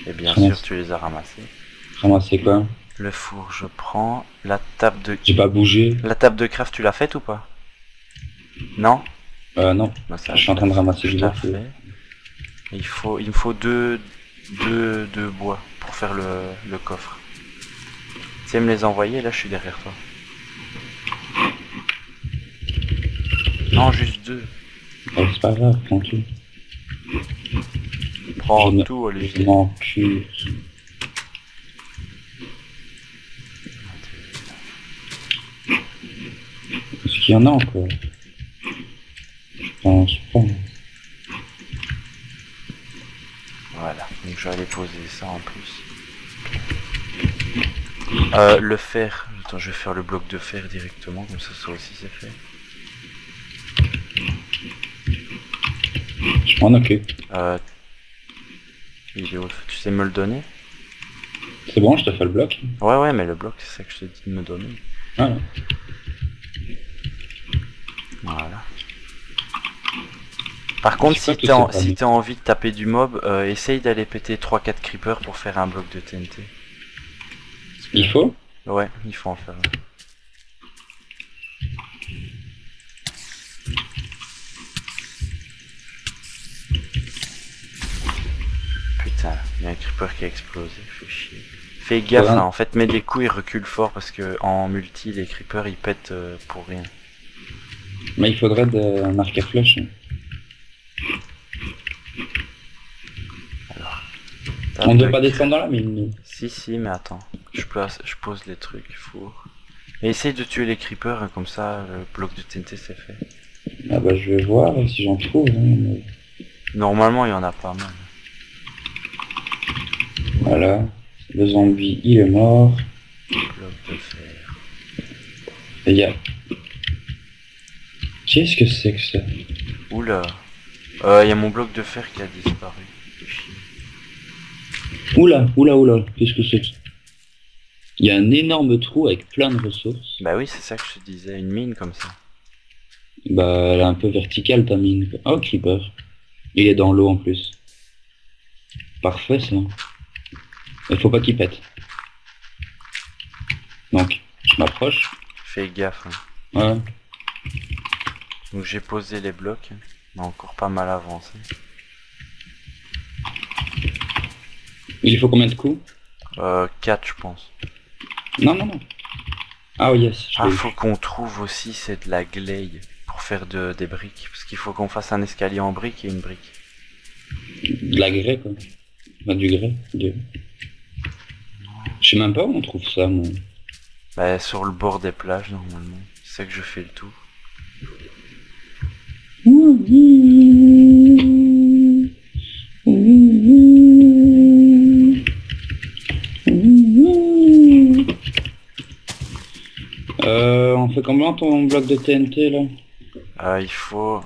Et bien Ramasse. sûr, tu les as ramassés. Ramasser quoi Le four, je prends. La table de... J'ai pas bougé. La table de craft, tu l'as faite ou pas Non Euh, non. Bah, ça, Je suis en train de ramasser je du l'ai bois. fait. Il faut, il me faut deux, deux, deux bois pour faire le, le coffre. Tu sais me les envoyer Là, je suis derrière toi. Non, juste deux. Oh, c'est pas grave, tranquille. Prends Je tout, Je Olivier. m'en. Est-ce qu'il y en a encore? Je pense pas. Voilà, donc je vais aller poser ça en plus. Euh, le fer. Attends, je vais faire le bloc de fer directement, comme ça, ça aussi c'est fait. Je m'en occupe. Euh, il est où Tu sais me le donner C'est bon, je te fais le bloc. Ouais, ouais, mais le bloc, c'est ça que je t'ai dit de me donner. Voilà. Voilà. Par contre, si t'as en- si envie de taper du mob, euh, essaye d'aller péter 3-4 creepers pour faire un bloc de TNT. Il faut? Ouais, il faut en faire. Putain, il y a un creeper qui a explosé, fait chier. Fais gaffe, hein, en fait, mets des coups, il recule fort parce que en multi, les creepers ils pètent euh, pour rien. Mais il faudrait de- un arc à flèche. Ça On ne doit pas descendre dans la mine. Si, si, mais attends. Je, place, je pose les trucs, four. Et essaye de tuer les creepers, hein, comme ça, le bloc de TNT c'est fait. Ah bah je vais voir si j'en trouve. hein, mais- Normalement, il y en a pas mal. Voilà. Le zombie, il est mort. Et il y a... Qu'est-ce que c'est que ça Oula. Euh, il y a mon bloc de fer qui a disparu. Oula, oula, oula. Qu'est-ce que c'est que Il y a un énorme trou avec plein de ressources. Bah oui, c'est ça que je te disais, une mine comme ça. Bah, elle est un peu verticale ta mine. Oh, creeper. Il est dans l'eau en plus. Parfait ça. Il faut pas qu'il pète. Donc, je m'approche. Fais gaffe. hein. Ouais. Donc j'ai posé les blocs. On a encore pas mal avancé. Il faut combien de coups? Euh, 4 je pense. Non, non, non. Ah, oh, yes. Ah, faut qu'on trouve aussi c'est de la glaie pour faire de, des briques. Parce qu'il faut qu'on fasse un escalier en briques et une brique. De la grès, quoi. Enfin, du grès. Je sais même pas où on trouve ça, moi. Bah sur le bord des plages normalement. C'est que je fais le tour. Euh, on fait combien ton bloc de TNT là? Euh, il faut...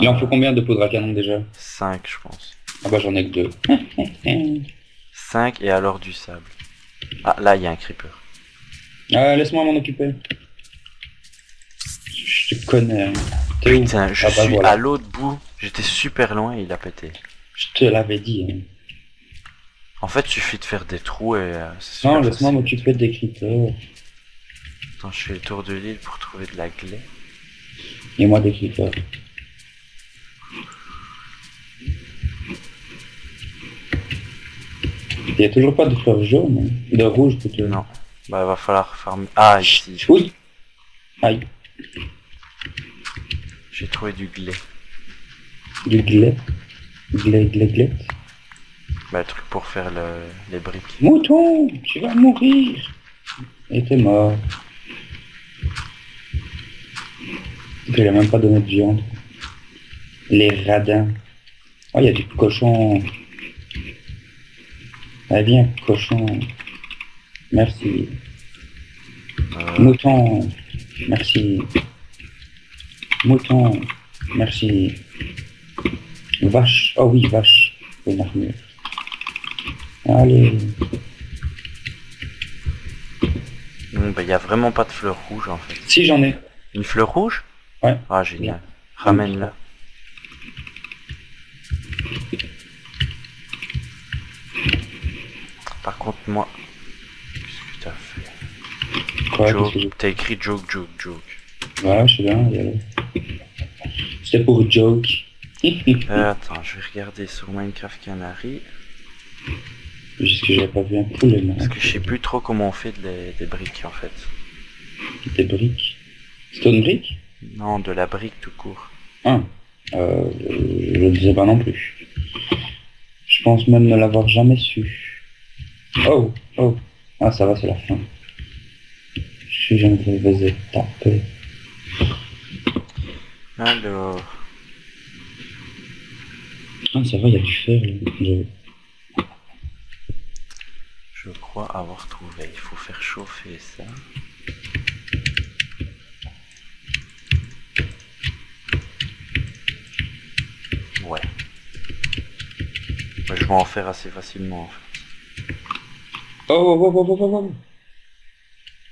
Il en faut combien de poudre à canon déjà? 5 je pense. Ah bah j'en ai que deux. 5 et alors du sable. Ah là il y a un creeper. Ah, laisse-moi m'en occuper. Je te connais. hein. Où Putain, je Ah bah suis voilà. à l'autre bout. J'étais super loin et il a pété. Je te l'avais dit. hein. En fait, il suffit de faire des trous et... euh, Non, laisse-moi m'occuper des creepers. Attends, je fais le tour de l'île pour trouver de la glaie. Et moi des creepers. Il y a toujours pas de fleurs jaunes, hein. de rouge plutôt. Non. Bah va falloir farmer... Ah ici, Oui. Aïe, j'ai trouvé du glais. du glais. Glais, glais, glais. Bah le truc pour faire le... les briques. Mouton, tu vas mourir. Et t'es mort. Il a même pas donné de viande. Les radins. Oh, il y a du cochon. Viens, cochon. Merci. Euh, Mouton. Merci. Mouton. Merci. Vache. Oh oui, vache. Une armure. Allez. non, bah il y a vraiment pas de fleurs rouges en fait. Si, j'en ai. Une fleur rouge? Ouais. Ah génial. Ramène-la. Par contre moi... Qu'est-ce que t'as fait Quoi, qu'est-ce Joke. que j'ai T'as écrit joke, joke, joke. Voilà, je sais bien. C'était pour joke. Euh, attends, je vais regarder sur Minecraft Canary. Juste que j'avais pas vu un poulet, là. Parce que je sais plus trop comment on fait des, des briques en fait. Des briques. Stone brick? Non, de la brique tout court. Ah. Euh, je ne sais pas non plus. Je pense même ne l'avoir jamais su. Oh, oh. Ah, ça va, c'est la fin. Je je me faisais taper. Alors... Ah, ça va, il y a du fer. Je- Je crois avoir trouvé. Il faut faire chauffer ça. Ouais. Je vais en faire assez facilement. en fait. Oh, oh, oh, oh, oh, oh.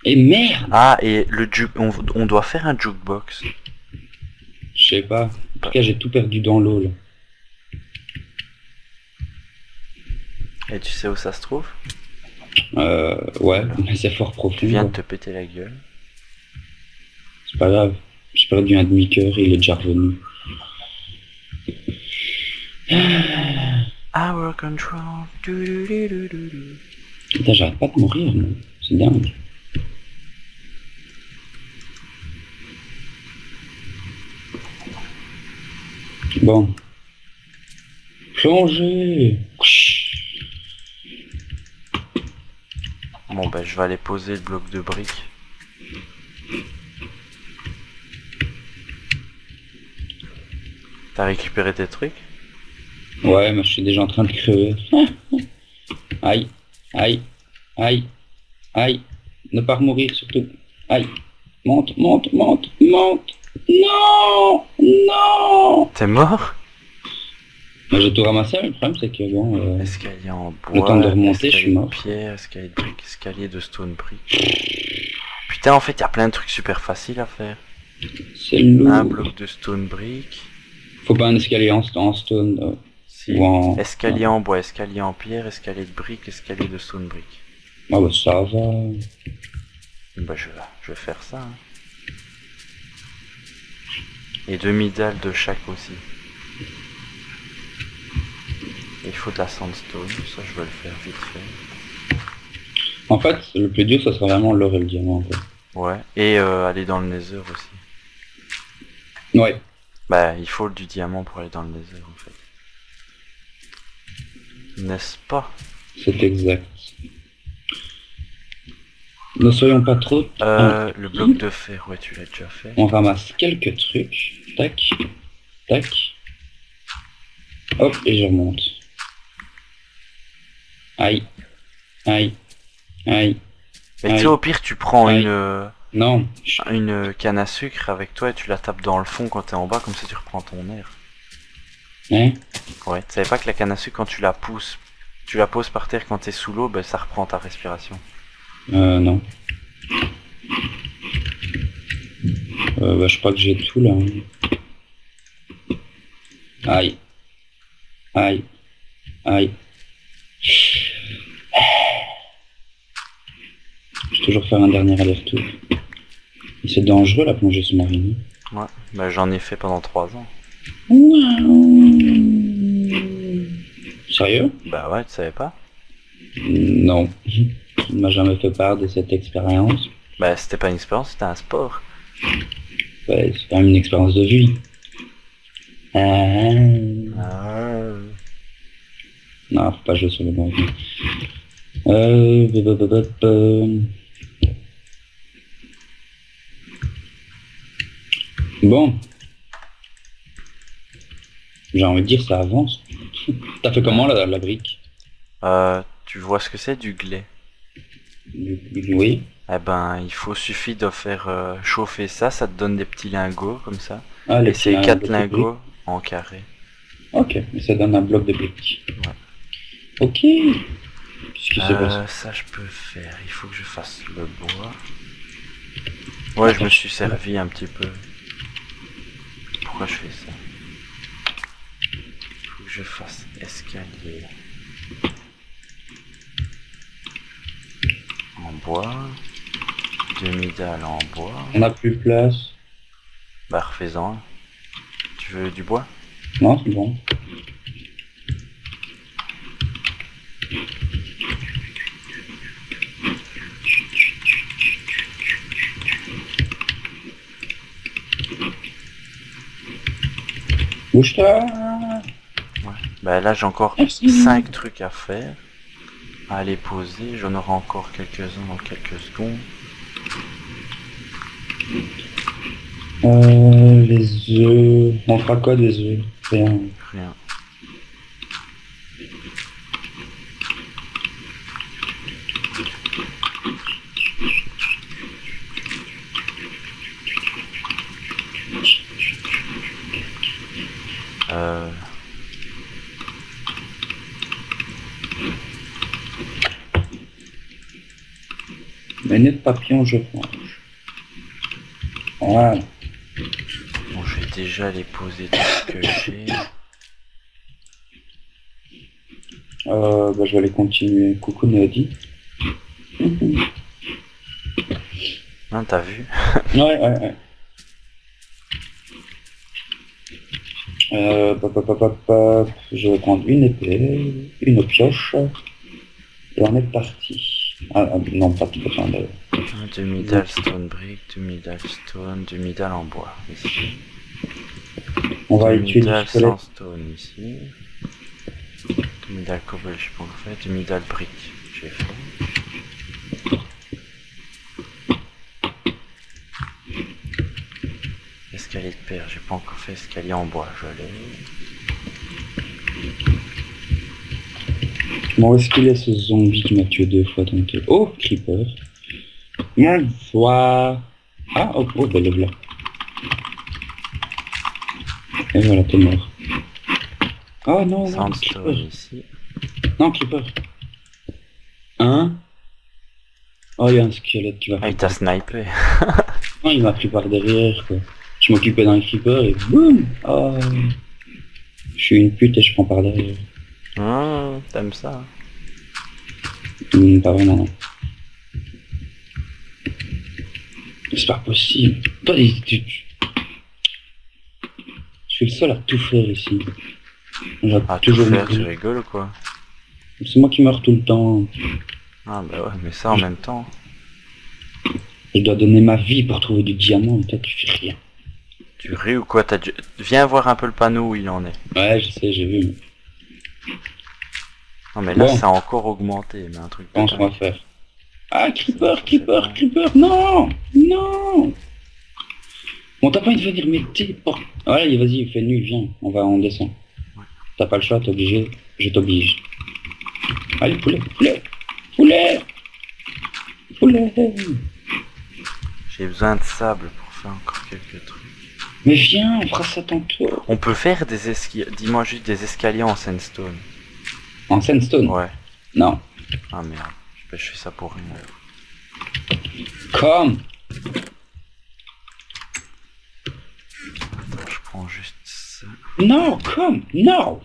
Et merde Ah, et le ju on, on doit faire un jukebox. Je sais pas. En tout cas, j'ai tout perdu dans l'eau, là. Et tu sais où ça se trouve? Euh, ouais, mais c'est fort profond. Tu viens de te péter la gueule. C'est pas grave. J'ai perdu un demi-cœur, il est déjà revenu. Our control. Putain, j'arrête pas de mourir, c'est dingue. Bon. plonger. Bon ben je vais aller poser le bloc de briques. T'as récupéré tes trucs? Ouais, mais je suis déjà en train de crever. Aïe aïe, aïe, aïe. Ne pas mourir surtout. Aïe. Monte, monte, monte, monte. Non Non T'es mort? Moi j'ai tout ramassé, mais le problème c'est que bon... euh, Escalier en bois, Le temps de remonter, je suis mort. pierre, escalier de briques, escalier de stone brick. Putain en fait y a plein de trucs super faciles à faire. c'est lourd. Un bloc de stone brick. Faut pas un escalier en, en stone. euh, Si. ou en... Escalier en bois, escalier en pierre, escalier de briques, escalier de stone brick. Ah bah ça va. Bah je, je vais faire ça. hein. Et demi-dalle de chaque aussi. Il faut de la sandstone, ça je vais le faire vite fait. En fait, le plus dur, ça sera vraiment l'or et le diamant. Quoi. Ouais, et euh, aller dans le nether aussi. Ouais. Bah il faut du diamant pour aller dans le nether en fait. N'est-ce pas? C'est exact. Ne soyons pas trop... euh, Le bloc de fer, ouais tu l'as déjà fait. On ramasse quelques trucs. Tac. Tac. Hop, et je remonte. Aïe. Aïe. Aïe. Mais tu au pire tu prends Aïe. une, Non. une canne à sucre avec toi et tu la tapes dans le fond quand t'es en bas comme ça tu reprends ton air. Ouais, tu savais pas que la canne à sucre quand tu la pousses, tu la poses par terre quand t'es sous l'eau, ben ça reprend ta respiration. Euh, non. Euh, bah, je crois que j'ai tout là. Aïe. Aïe. Aïe. Je vais toujours faire un dernier aller-retour. Et C'est dangereux la plongée sous-marine. Ouais, bah j'en ai fait pendant 3 ans. Sérieux? Bah ouais, tu savais pas Non. Il m'a jamais fait part de cette expérience. Bah c'était pas une expérience, c'était un sport. Ouais, c'est quand même une expérience de vie. Ah. Ah. Non, faut pas jouer sur le bon. Euh... euh. Bon. J'ai envie de dire ça avance. T'as fait comment la, la brique? Euh, tu vois ce que c'est du glais? Oui. Eh ben, il faut suffit de faire euh, chauffer ça, ça te donne des petits lingots comme ça. Ah, Et c'est petits 4 blocs de lingots en carré. Ok, mais ça donne un bloc de briques. Ouais. Ok. Qu'est-ce qui Euh, ça je peux faire, il faut que je fasse le bois. Ouais, je me suis servi un petit peu. Pourquoi je fais ça? Je fasse escalier. En bois. Demi-dalle en bois. On n'a plus de place. Bah refais-en. Tu veux du bois? Non, c'est bon. Bouge-toi Bah là j'ai encore Merci. 5 trucs à faire. À aller poser. J'en aurai encore quelques-uns dans quelques secondes. Euh, les œufs... On fera quoi des œufs? Rien. Rien. Euh, Minute papillon, je mange. Voilà. bon, je vais déjà les poser tout ce que j'ai. Euh, bah, je vais aller continuer. Coucou Néodi. Non, t'as vu? Ouais, ouais, ouais. Euh, pop. Je vais prendre une épée, une pioche, et on est parti. Ah, ah, non, pas besoin de... De middle stone brick, de middle stone, de middle en bois, ici. On va utiliser middle sandstone, ici. De middle cobble, je pense, fait. De middle brick, j'ai fait. Escalier de pierre, j'ai pas encore fait escalier en bois, je l'ai. Bon, où est-ce qu'il est ce zombie qui m'a tué deux fois donc Oh, creeper. Bonsoir. Ah, oh, oh, ben le voilà. Et voilà, t'es mort. Oh non, non, creeper. ici. Non, creeper. Hein? Oh, il y a un squelette qui va Ah, il t'a snipé. Non, il m'a pris par derrière, quoi. Je m'occupais d'un creeper et boum Oh Je suis une pute et je prends par derrière. Hum, T'aimes ça Pas vraiment, non. C'est pas possible. Toi, tu, Je suis le seul à tout faire ici. J'ai Ah, tout toujours faire, tu rigoles ou quoi? C'est moi qui meurs tout le temps. Ah bah ouais, mais ça en même temps. Je dois donner ma vie pour trouver du diamant, et toi tu fais rien. Tu ris ou quoi? Dû- Viens voir un peu le panneau où il en est. Ouais, je sais, j'ai vu. Non mais là Bon. ça a encore augmenté, mais un truc de Pense qu'on va faire. Ah, creeper, creeper, creeper, non Non Bon, t'as pas envie de venir m'aider pour... Ouais, vas-y, fais nuit, viens, on va, on descend. Ouais. T'as pas le choix, t'es obligé, je t'oblige. Allez, poulet, poulet, poulet Poulet J'ai besoin de sable pour faire encore quelques trucs. Mais viens, on fera ça tantôt. On peut faire des escaliers. Dis-moi juste des escaliers en sandstone. En sandstone Ouais. Non. Ah merde. Bah, je fais ça pour rien. Comme je prends juste ça. Non, comme Non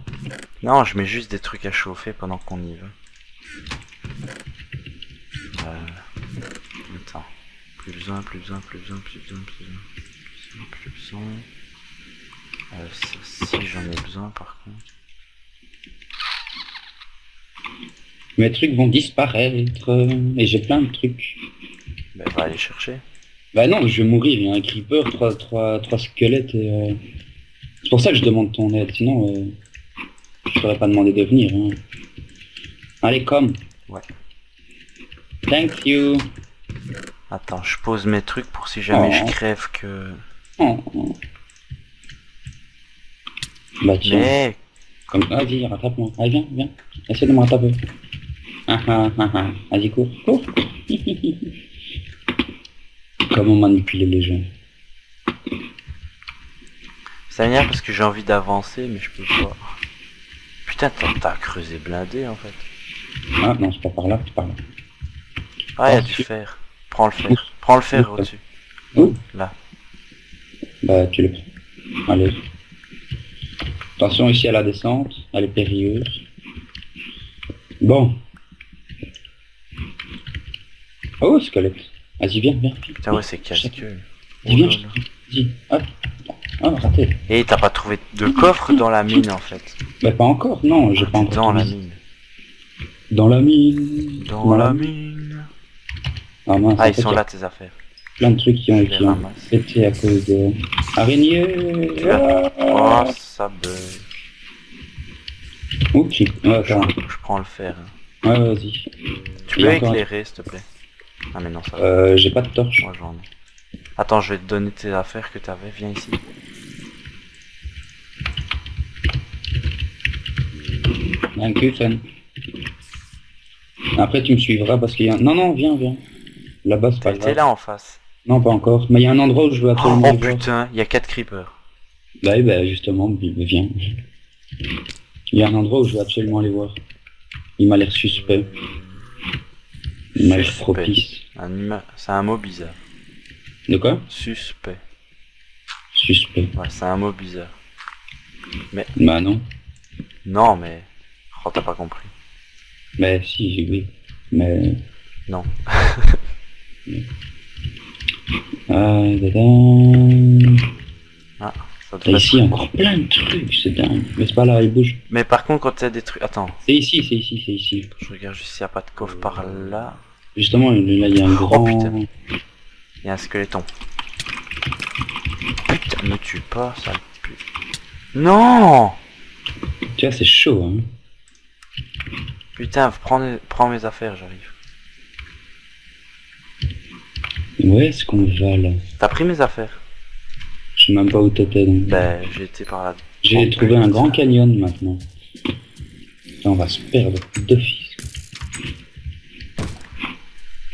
Non, je mets juste des trucs à chauffer pendant qu'on y va. Euh... Attends. Plus besoin, plus besoin, plus besoin, plus besoin, plus besoin. Plus besoin, plus besoin. Euh, ça, si j'en ai besoin par contre. Mes trucs vont disparaître. Et j'ai plein de trucs. Bah, va aller chercher. Bah non, je vais mourir, il y a un creeper, trois, trois, trois squelettes et... euh, C'est pour ça que je demande ton aide, sinon euh, je t'aurais pas demandé de venir. hein. Allez, comme. Ouais. Thank you. Attends, je pose mes trucs pour si jamais Oh. je crève que... Oh, oh. Bah tiens, Mais... comme... vas-y, rattrape-moi. Allez, viens, viens. Essaie de me rattraper. Ah ah ah ah. Vas-y, cours, cours. Comment manipuler les gens Ça m'énerve parce que j'ai envie d'avancer, mais je peux pas. Putain, t'as creusé blindé en fait. Ah non, c'est pas par là, c'est par là. Ah, il y a Oh, du fer. Prends le fer. Prends le fer au-dessus. Où Là. Bah, tu le prends. Allez. Attention ici à la descente, elle est périlleuse. Bon. Oh, squelette. Vas-y, viens, viens. viens. Putain, ouais, c'est casse-gueule. Dis bien, Oh dis. Hop. Ah, raté. Et t'as pas trouvé de coffre dans la mine en fait? Bah, pas encore, non, j'ai pas encore. Dans la mine. Dans la mine. Dans la mine. Ah, mince, Ah, ils sont là tes affaires. Plein de trucs qui ont, qui ont pété à cause de. Araignée Oh, ça bug. Ok. Ouais, Je, prends le fer. Ouais, vas-y. Tu peux éclairer s'il te plaît? Ah mais non, ça va. Euh, j'ai pas de torche. Moi j'en ai. Attends, je vais te donner tes affaires que t'avais. Viens ici. Un Kuchen. Après, tu me suivras parce qu'il y a. Non, non, viens, viens. Là-bas, c'est pas T'es grave. là en face. Non, pas encore. Mais il y a un endroit où je veux Oh, absolument oh, aller voir. putain, il y a 4 creepers. Bah bah justement, vi- viens. Il y a un endroit où je veux absolument aller voir. Il m'a l'air suspect. Il m'a l'air propice. Un C'est un mot bizarre. De quoi? Suspect. Suspect. Ouais, c'est un mot bizarre. Bah non. Non, mais. Oh, t'as pas compris. Mais si, j'ai- oui. Mais... Non. Ah, dadam. Ça devrait ici, encore plein de trucs, c'est dingue. Mais c'est pas là, il bouge. Mais par contre, quand t'as des trucs. Attends, C'est ici, c'est ici, c'est ici. je regarde juste s'il n'y a pas de coffre par là. Justement, là, il y a un grand... putain. Il y a un squeletton. Putain, me tue pas, ça pue. Non Tu vois, c'est chaud, hein. Putain, prends mes affaires, j'arrive. Où est-ce qu'on va, là T'as pris mes affaires Je sais même pas où t'étais. donc. Ben, j'ai été par là. J'ai trouvé un grand canyon maintenant. Là, on va se perdre d'office.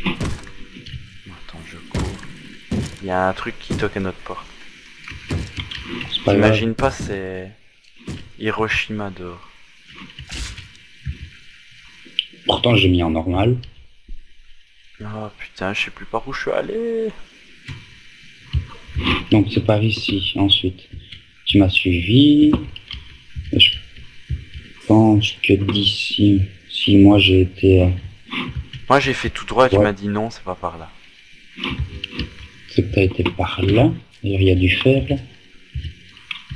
Attends, je cours. Il y a un truc qui toque à notre porte. J'imagine pas, c'est Hiroshima dehors. Pourtant, j'ai mis en normal. Oh putain, je sais plus par où je suis allé. Donc c'est par ici. Ensuite, tu m'as suivi. Je pense que d'ici, si moi j'ai été, euh, Moi j'ai fait tout droit et tu m'as dit non, c'est pas par là. c'est que t'as été par là. D'ailleurs, il y a du fer là.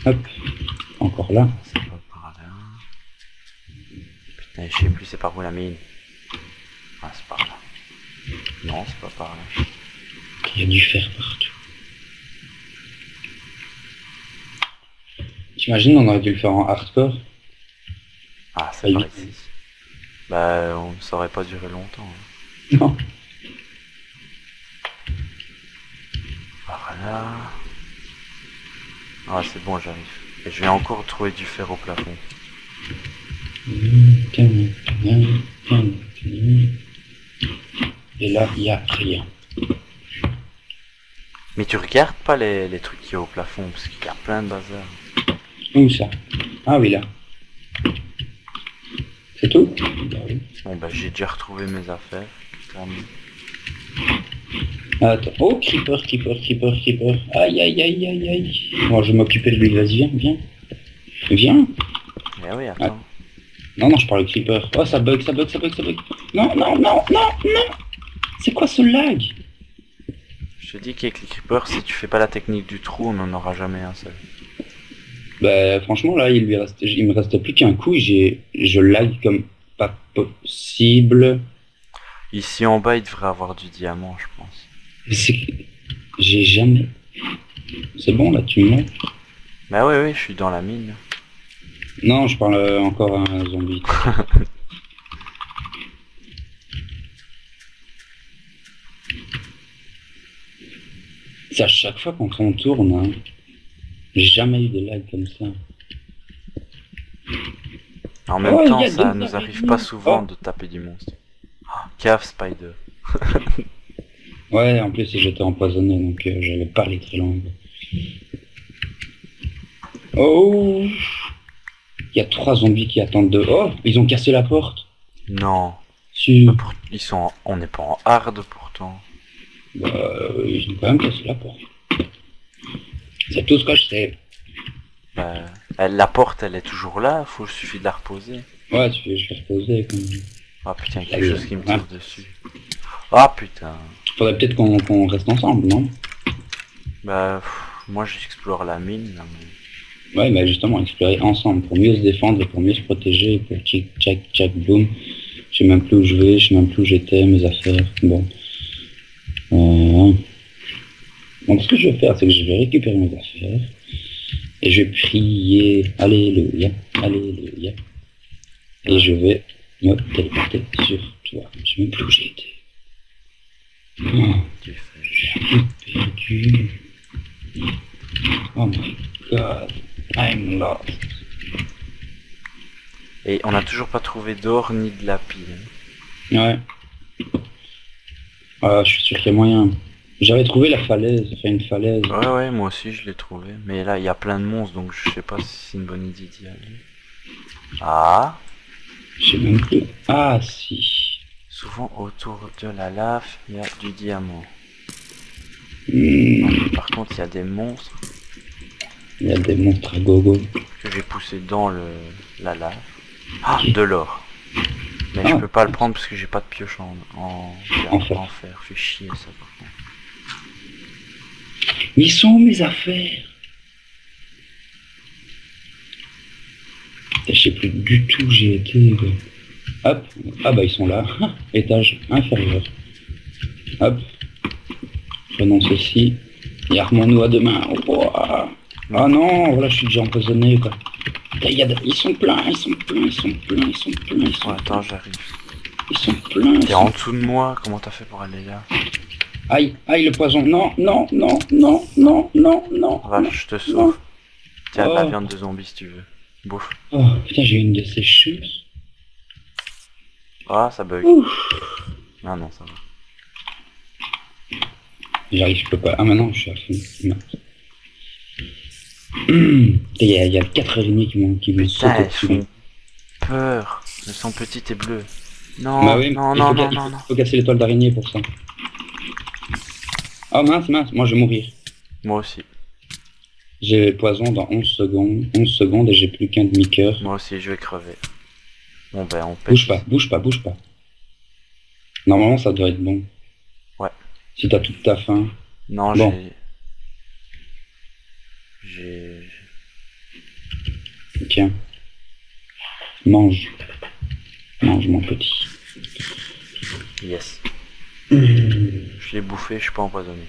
Hop, encore là. C'est pas par là. Putain, je sais plus c'est par où la mine? Ah, c'est par là. Non, c'est pas par là. Il y a du fer partout. T'imagines, on aurait dû le faire en hardcore. Ah, c'est ici. Bah, on ne saurait pas durer longtemps. hein. Non. Par là. Ah, c'est bon, j'arrive. Et je vais encore trouver du fer au plafond. Et là, il n'y a rien. Mais tu regardes pas les, les trucs qui est au plafond, parce qu'il y a plein de bazar. Où ça? Ah oui, là. C'est tout? Bah oui. Bon, bah, j'ai déjà retrouvé mes affaires. Attends. Oh, creeper, creeper, creeper, creeper. Aïe, aïe, aïe, aïe, aïe. Bon, je vais m'occuper de lui. Vas-y, viens, viens. Viens. Eh oui, attends. Non, non, je parle de creeper. Oh, ça bug, ça bug, ça bug, ça bug. Non, non, non, non, non. C'est quoi ce lag Je te dis qu'avec les creepers, si tu fais pas la technique du trou, on n'en aura jamais un seul. Bah, franchement, là, il, lui reste, il me restait plus qu'un coup et j'ai, je lag comme pas possible. Ici en bas, il devrait avoir du diamant, je pense. Mais c'est que j'ai jamais. C'est bon, là, tu me mets Bah oui, oui, je suis dans la mine. Non, je parle euh, encore à un zombie. C'est à chaque fois quand on tourne, hein. J'ai jamais eu de lag comme ça. En même Oh, temps, ça nous arrive pas souvent Oh. de taper du monstre. Ah, cave Spider. Ouais, en plus, j'étais empoisonné, donc euh, j'avais pas les très longues. Oh Il y a trois zombies qui attendent de... Oh Ils ont cassé la porte Non. Si. Ils sont en- On n'est pas en hard pourtant. Bah, ils ont quand même cassé la porte. C'est tout ce que je sais. Bah, la porte, elle est toujours là, faut il suffit de la reposer. Ouais, tu fais, je vais reposer quand même. Ah putain, quelque chose qui me hein. tire dessus. Ah putain. Faudrait peut-être qu'on reste ensemble, non? Bah, pff, moi j'explore la mine. là, mais- Ouais, bah justement, explorer ensemble pour mieux se défendre et pour mieux se protéger, pour tchic, tchac, tchac, boum. Je sais même plus où je vais, je sais même plus où j'étais, mes affaires. Bon. Euh... Donc ce que je vais faire, c'est que je vais récupérer mes affaires et je vais prier Alléluia, Alléluia. Et je vais me téléporter sur toi. Je sais même plus où j'ai été. Oh, perdu. Oh my god, I'm lost. Et on n'a toujours pas trouvé d'or ni de lapis. hein. Ouais. Ah, je suis sûr qu'il y a moyen. J'avais trouvé la falaise, enfin une falaise. Ouais, ouais, moi aussi je l'ai trouvé. Mais là, il y a plein de monstres, donc je sais pas si c'est une bonne idée d'y aller. Ah, Je sais même plus. Ah, si. souvent autour de la lave, il y a du diamant. Hmm, Par contre, il y a des monstres Il y a des monstres à gogo. que j'ai poussés dans le la lave. Ah, de l'or. Mais Ah. je peux pas le prendre parce que j'ai pas de pioche en, en, En fer. en fer. Fait chier ça par contre. Ils sont où mes affaires Je sais plus du tout où j'ai été. Hop. Ah bah ils sont là. Étage inférieur. Hop. Prenons ceci. Et armons-nous à demain. Oh, ah Ah non, voilà, je suis déjà empoisonné quoi. Ils sont pleins, ils sont pleins, ils sont pleins, ils sont pleins, ils sont Ouais, attends, j'arrive. Ils sont pleins. T'es en dessous de moi, comment t'as fait pour aller là Aïe, aïe, le poison. Non, non, non, non, non, non, non. Va, non. je te sauve. Tiens, de la Oh. viande de zombie si tu veux. Bouffe. Oh, putain, j'ai une de ces choses. Ah, ça bug. Ouf. Ah non, ça va. J'arrive, je peux pas. Ah, maintenant, je suis à fond. Hum, Il y a, il y a 4h30 qui m'ont qui sauté elles dessus. peur. Elles sont petites et bleues. Non, Bah oui, non, non, faut, non, ca- il non, faut- non. casser l'étoile d'araignée pour ça. Oh mince, mince, moi je vais mourir. Moi aussi. J'ai poison dans 11 secondes, 11 secondes et j'ai plus qu'un demi-cœur. Moi aussi, je vais crever. Bon ben, on pète. Bouge pas, bouge pas, bouge pas. Normalement ça doit être bon. Ouais. Si t'as toute ta faim. Non, Bon. j'ai... J'ai... Tiens. Mange. Mange mon petit. Yes. Je l'ai bouffé, je suis pas empoisonné.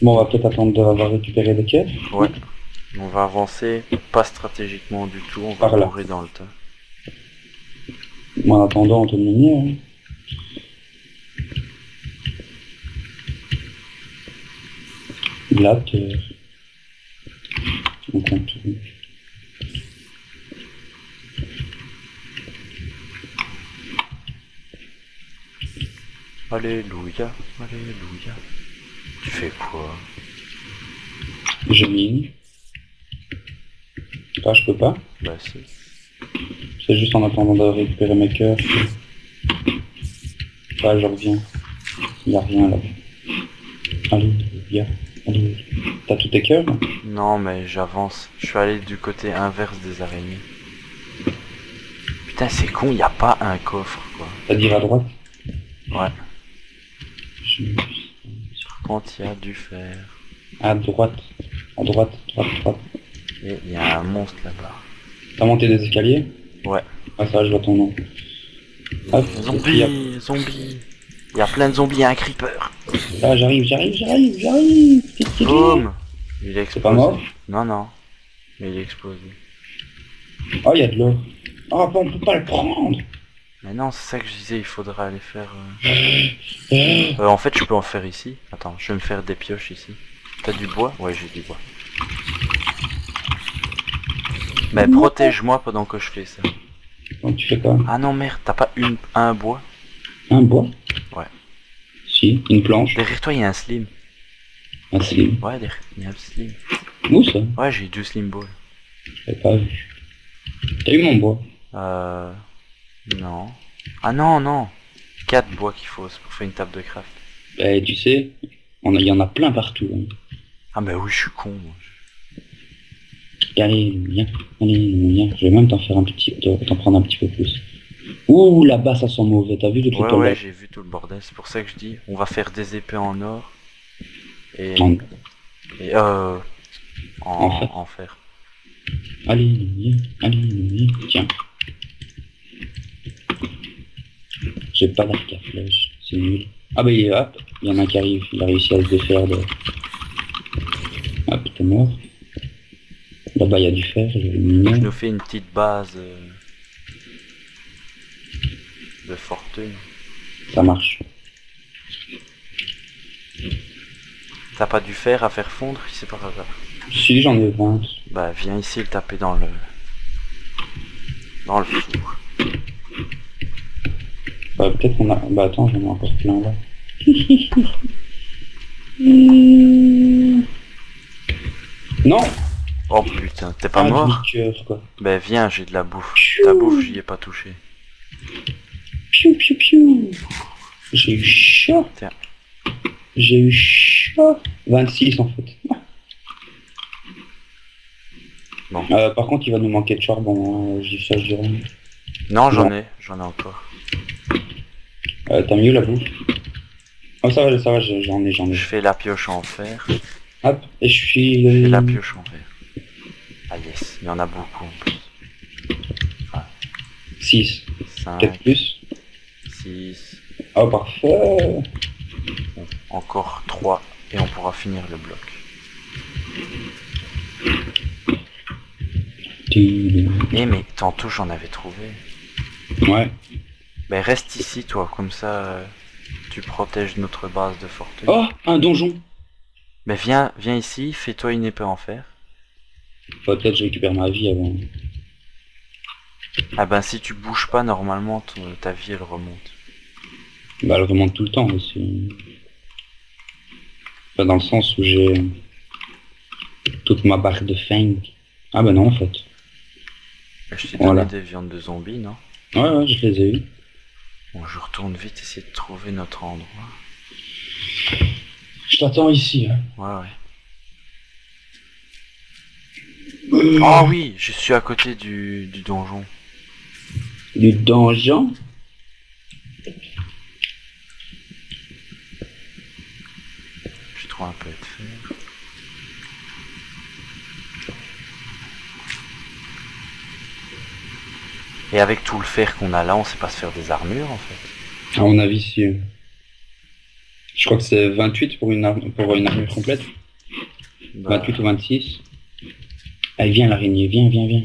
Bon, on va peut-être attendre d'avoir récupéré des quêtes. Ouais. On va avancer, pas stratégiquement du tout, on va mourir dans le tas. Bon, en attendant, on te le minier, hein. Blatte. euh, On contourne. Alléluia, alléluia. Tu fais quoi? Je mine. Ah, je peux pas? Bah si. C'est juste en attendant de récupérer mes cœurs. Ah, je reviens. Il a rien là. Alléluia. T'as cœurs là Non mais j'avance. Je suis allé du côté inverse des araignées. Putain c'est con, y a pas un coffre quoi. C'est-à-dire à droite Ouais. Je- Par contre y a du fer. À droite. À droite, droite, droite. Et il y a un monstre là-bas. T'as monté des escaliers Ouais. Ah ça, je vois ton nom. Hop, il y a- Zombies, zombies. Il y a plein de zombies, a un creeper. Ah, j'arrive, j'arrive, j'arrive, j'arrive. Boum Il est explosé. pas mort Non, non. Mais il est explosé. Oh, il y a de l'or. Oh, bah, on peut pas le prendre. Mais non, c'est ça que je disais, il faudra aller faire... euh, euh, en fait, je peux en faire ici. Attends, je vais me faire des pioches ici. T'as du bois? Ouais, j'ai du bois. Mais protège-moi pendant que je fais ça. Donc tu fais quoi? Ah non, merde, t'as pas une, un bois? Un bois? Ouais. Si, une planche. Derrière toi, il y a un slim. Un slim. Ouais, derrière, il y a un slim. Où ça? Ouais, j'ai deux slim balls. J'avais pas vu. T'as eu mon bois? Euh... Non. Ah non, non. Quatre bois qu'il faut, c'est pour faire une table de craft. Eh, tu sais, on a- il y en a plein partout. hein. Ah bah oui, je suis con. moi. Alléluia, alléluia. Je vais même t'en faire un petit, t'en prendre un petit peu plus. Ouh, là-bas, ça sent mauvais. T'as vu le truc Ouais, ouais, j'ai vu tout le bordel. C'est pour ça que je dis, on va faire des épées en or. Et... En- et euh... En, En fer. en fer. Alléluia, alléluia. Tiens. J'ai pas d'arc à flèche, c'est nul. Ah bah il- hop, il y en a un qui arrive, il a réussi à se défaire de... Hop, t'es mort. Là-bas il y a du fer, je nous fais une petite base... euh, De fortune. Ça marche. T'as pas du fer à faire fondre ici par hasard Si j'en ai 20. Bah viens ici le taper dans le... Dans le four. Bah peut-être qu'on a... Bah attends, j'en ai encore plein là. non Oh putain, t'es pas Ah, mort quoi. Bah viens, j'ai de la bouffe. Ta bouffe, j'y ai pas touché. Piou, piou, piou. J'ai eu chaud. J'ai eu chaud. 26 en fait. Bon. Euh, par contre, il va nous manquer de charbon. Hein. Je dis ça, je. Non, j'en ai, j'en ai encore. Euh, T'as mieux la bouffe Oh, ça va, ça va, je- j'en ai, j'en ai. Je fais la pioche en fer, je Hop, et je suis... fais la pioche en fer. Ah yes, il y en a beaucoup en plus. 6. 5, Peut-être plus. 6, Oh, parfait. encore 3, et on pourra finir le bloc. Eh mais tantôt j'en avais trouvé. Ouais. Ben reste ici toi, comme ça... Tu protèges notre base de fortune. Oh, un donjon Mais viens, viens ici, fais-toi une épée en fer. Faut peut-être que je récupère ma vie avant. Ah ben si tu bouges pas normalement, ton- ta vie elle remonte. Bah, remonte tout le temps aussi. Enfin, dans le sens où j'ai toute ma barre de fang. Ah bah non, en fait. Je t'ai donné Voilà. des viandes de zombies, non? Ouais, ouais, je les ai eu. Bon, je retourne vite essayer de trouver notre endroit. Je t'attends ici. hein. Ouais, ouais. Oh oui, je suis à côté du, du donjon. Du donjon? Je trouve un peu de fer. Et avec tout le fer qu'on a là, on sait pas se faire des armures en fait. À mon avis, si. Je crois que c'est 28 pour une, arme, pour une armure complète. Bah, 28 ou 26. Allez, viens l'araignée, viens, viens, viens.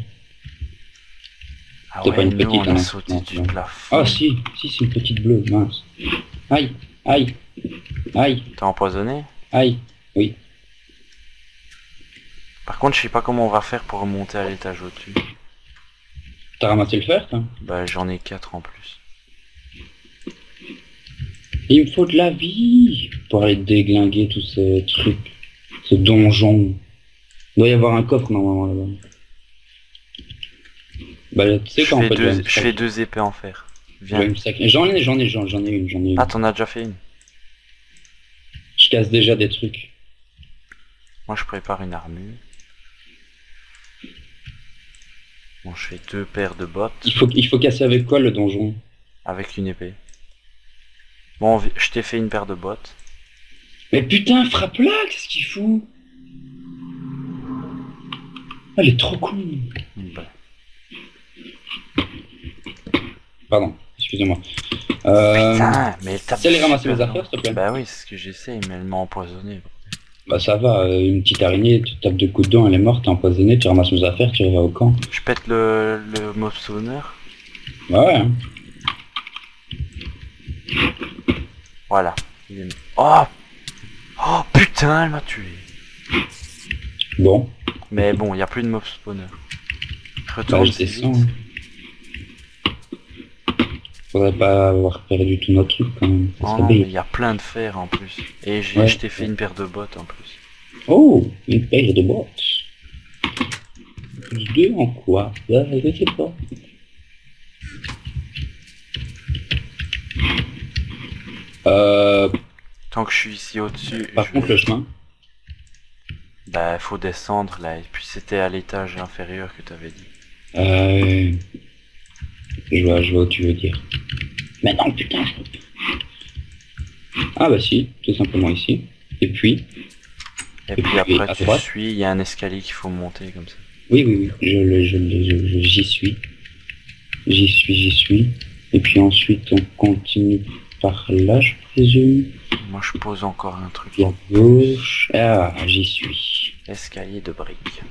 ah c'est ouais, pas une petite, on a hein. sauté Non, du non. plafond. Ah si, si, c'est une petite bleue, mince. Aïe, aïe, aïe, T'es empoisonné? Aïe. Par contre, je sais pas comment on va faire pour remonter à l'étage au-dessus. T'as ramassé le fer, toi Bah, j'en ai 4 en plus. Il me faut de la vie pour aller déglinguer tous ces trucs. Ce donjon. Il doit y avoir un coffre normalement là-bas. Bah tu sais Je en fais, deux, je fais deux épées en fer. Viens. J'en ai, j'en ai, j'en j'en ai une, j'en ai une. Ah, t'en as déjà fait une? Je casse déjà des trucs. Moi, je prépare une armure. Bon, je fais deux paires de bottes Il faut, il faut casser avec quoi le donjon? Avec une épée. Bon, je t'ai fait une paire de bottes. Mais putain, frappe-la, qu'est-ce qu'il fout? Elle est trop con. Bah, Pardon, excusez-moi. Euh, Putain, mais tu sais aller ramasser mes affaires, s'il te plaît Bah oui, c'est ce que j'essaye, mais elle m'a empoisonné. Bah ça va, euh, une petite araignée, tu tapes deux coups dedans, elle est morte, t'es empoisonné, tu ramasses mes affaires, tu reviens au camp. Je pète le, le mob spawner. Bah ouais, hein. Voilà. Oh Oh putain, elle m'a tué. Bon, Mais bon, il n'y a plus de mob spawner. bah, Retourne je descends. vite. Faudrait pas avoir perdu tout notre truc quand même. Ça Oh non, mais il y a plein de fer en plus. Et j'ai Ouais. je t'ai fait une paire de bottes en plus. Oh, une paire de bottes. Deux en quoi? Bah, je sais pas. Euh, Tant que je suis ici au-dessus, par je- contre, le chemin. bah faut descendre là. Et puis c'était à l'étage inférieur que t'avais dit. Euh, je vois, je vois où tu veux dire. Mais non, putain. Ah bah si, tout simplement ici. Et puis, Et, Et puis puis, après à tu droite. suis, il y a un escalier qu'il faut monter comme ça. oui, oui, oui, je, le- je, je- je- j'y suis. J'y suis, j'y suis. Et puis ensuite, on continue par là, je présume. Moi je pose encore un truc. À gauche. Ah, j'y suis. Escalier de briques.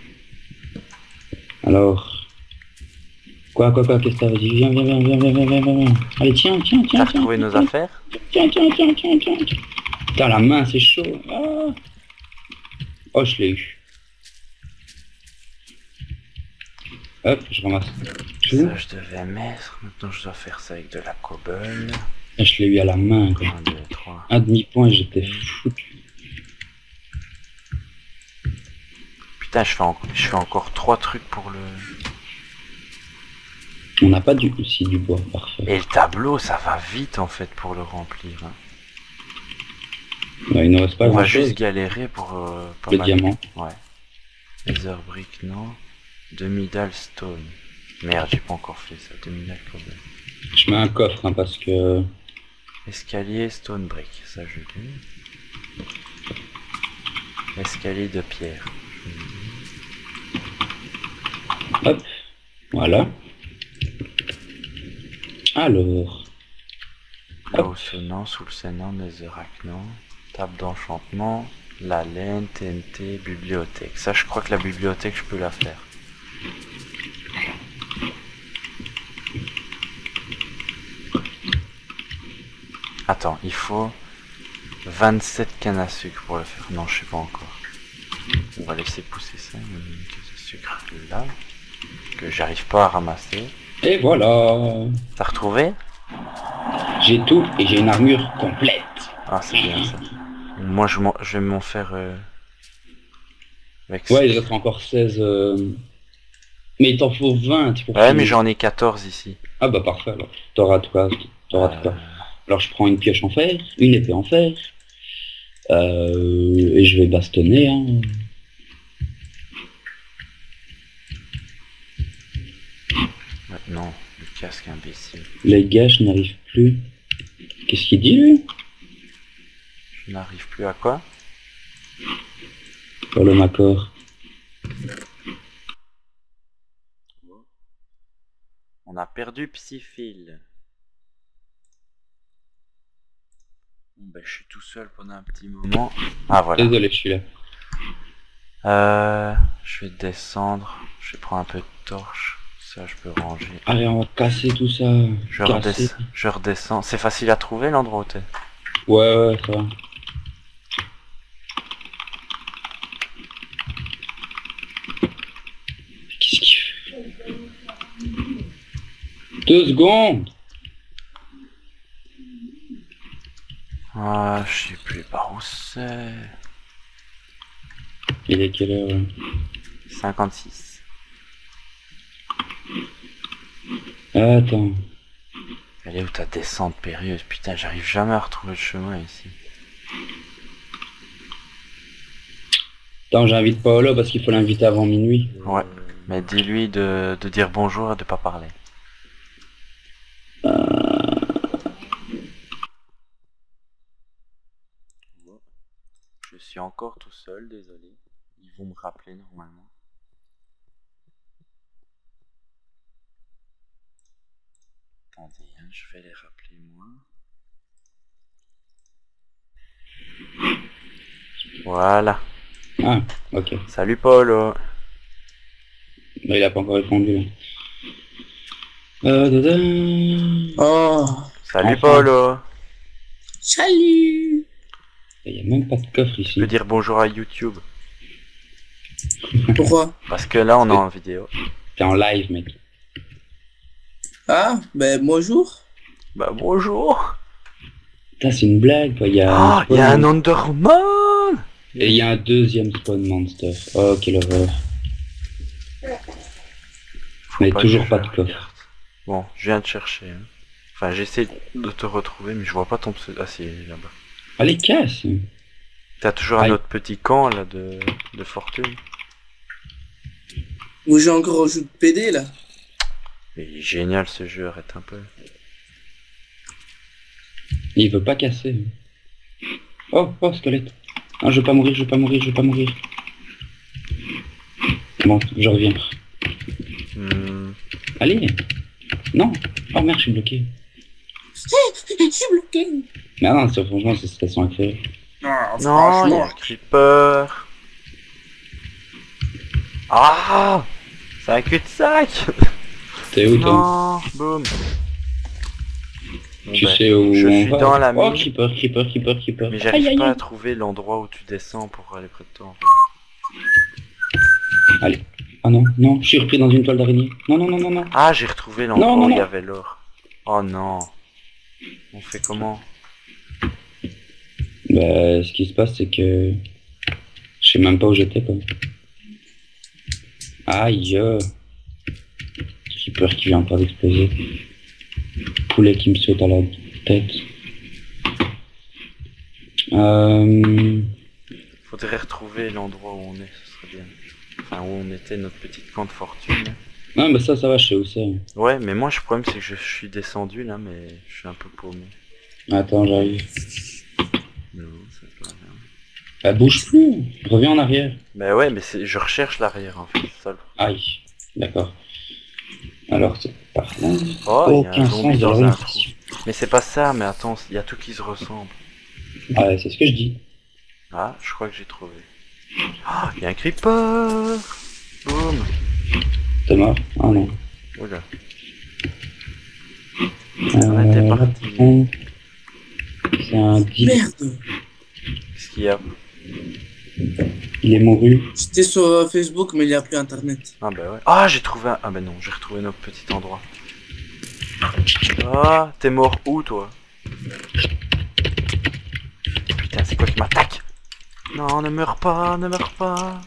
Alors. Quoi, quoi, quoi, qu'est-ce que t'as Vas-y, viens, viens, viens, viens, viens, viens, viens, viens, viens. Allez, tiens, tiens, T'as tiens, tiens. retrouvé nos tiens, affaires? Tiens, tiens, tiens, tiens, tiens, tiens. Putain, la main, c'est chaud. Ah. Oh, je l'ai eu. Hop, je ramasse. Ça je devais mettre. Maintenant je dois faire ça avec de la cobble. Et je l'ai eu à la main, quoi. 1, 2, 3. Un demi-point j'étais foutu. Putain, je fais, en- je fais encore trois trucs pour le. On n'a pas du, aussi du bois, parfait. Et le tableau, ça va vite en fait pour le remplir. hein. Ouais, il ne reste pas On va juste galérer pour euh, pas Le mal. diamant. Ouais. Nether brick, non. Demi-dalle stone. Merde, j'ai pas encore fait ça. Demi-dalle cobble. Je mets un coffre, hein, parce que... Escalier stone brick, ça je l'ai. Escalier de pierre. Voilà. Alors... Là-haut sonnant, sous le sonnant, non. Table d'enchantement, la laine, TNT, bibliothèque. Ça, je crois que la bibliothèque, je peux la faire. Attends, il faut 27 cannes à sucre pour le faire. Non, je sais pas encore. On va laisser pousser ça. Une sucre là. Que j'arrive pas à ramasser. Et voilà. T'as retrouvé? J'ai tout et j'ai une armure complète. Ah, c'est bien ça. Moi, je, m'en- je vais m'en faire. euh, Avec Ouais, il reste encore 16. euh, Mais il t'en faut 20 pour Ouais, mais j'en ai 14 ici. Ah bah parfait alors. T'auras de quoi. T'auras de Euh, quoi. Alors je prends une pioche en fer, une épée en fer. euh, et je vais bastonner. Hein. Non, le casque imbécile. Les gars, je n'arrive plus. Qu'est-ce qu'il dit lui? Je n'arrive plus à quoi? Pour le Macor. On a perdu Psyphile. Bon, ben, je suis tout seul pendant un petit moment. Ah, voilà. Désolé, je suis là. Euh, je vais descendre. Je vais prendre un peu de torche. Ça, je peux ranger. Allez, on va casser tout ça. Je, redescends. je redescends. C'est facile à trouver l'endroit où t'es. Ouais, ouais, ça va. Qu'est-ce qu'il fait? Deux secondes Ah, je sais plus par où c'est. Il est quelle heure là? 56. Attends. Elle est où ta descente périlleuse? Putain, j'arrive jamais à retrouver le chemin ici. Attends, j'invite Paolo parce qu'il faut l'inviter avant minuit. Ouais. Mais dis-lui de, de dire bonjour et de pas parler. Je suis encore tout seul, désolé. Ils vont me rappeler normalement. Attendez, hein, je vais les rappeler moi. Voilà. Ah, ok. Salut Paulo. Bah, il a pas encore répondu. Euh. Oh, Salut Enfin. Paulo. salut Il y a même pas de coffre Tu ici. peux dire bonjour à YouTube. Pourquoi? Parce que là on est en vidéo. T'es en live, mec. Ah, ben bonjour. Bah bonjour. Putain, c'est une blague, quoi. Il y a, Ah, il y a un Enderman. Et il y a un deuxième spawn monster. Oh, quelle horreur. Mais toujours que pas je de coffre. regarde. Bon, je viens de chercher. hein. Enfin, j'essaie de te retrouver, mais je vois pas ton pseudo. Ah, si, il est là-bas. Allez, casse T'as toujours Aïe. un autre petit camp là de, de fortune. Moi j'ai encore un jeu de PD là. Mais il est génial ce jeu, arrête un peu. Il veut pas casser. Oh, oh, squelette. Ah, je veux pas mourir, je veux pas mourir, je veux pas mourir. Bon, je reviens. Hmm, Allez Non Oh merde, je suis bloqué. Je suis bloqué. Mais non, c'est- franchement, c'est station agréable. Non, Non, il y a franchement. un creeper. Ah C'est un cul-de-sac T'es où, toi Non Boum Bon, Tu ben, sais où je on suis va dans la Oh, mine. creeper, creeper, creeper, creeper. Mais Aïe, j'arrive aïe, pas à trouver l'endroit où tu descends pour aller près de toi en fait. Ah non, non, je suis repris dans une toile d'araignée. Non, non, non, non, non. Ah, j'ai retrouvé l'endroit Non, non, où il y avait l'or. Oh non. On fait comment? Bah, ce qui se passe, c'est que... Je sais même pas où j'étais, quoi. Aïe euh. Creeper qui vient encore d'exploser. Poulet qui me saute à la tête. Euh... Faudrait retrouver l'endroit où on est, ce serait bien. Enfin, où on était, notre petite camp de fortune. Non, mais ça, ça va, je sais où c'est. Ouais, mais moi, le problème, c'est que je suis descendu là, mais je suis un peu paumé. Attends, j'arrive. Non, pas rien. Bah, bouge plus. Reviens en arrière. Bah ouais, mais c'est- je recherche l'arrière en fait, ça. Aïe. D'accord. Alors, c'est par là. Oh, il y a Aucun sens dans un trou. l'orientation. Mais c'est pas ça, mais attends, il y a tout qui se ressemble. Ah, ouais, c'est ce que je dis. Ah, je crois que j'ai trouvé. Ah, il y a un creeper Boum T'es mort? Ah non. Oula. Euh, On était parti. C'est un deal. Merde. Qu'est-ce qu'il y a? Il est mouru. J'étais sur euh, Facebook, mais il n'y a plus internet. Ah bah ouais. Ah j'ai trouvé un... Ah bah non, j'ai retrouvé notre petit endroit. Ah, t'es mort où toi? Putain, c'est quoi qui m'attaque? Non, ne meurs pas, ne meurs pas.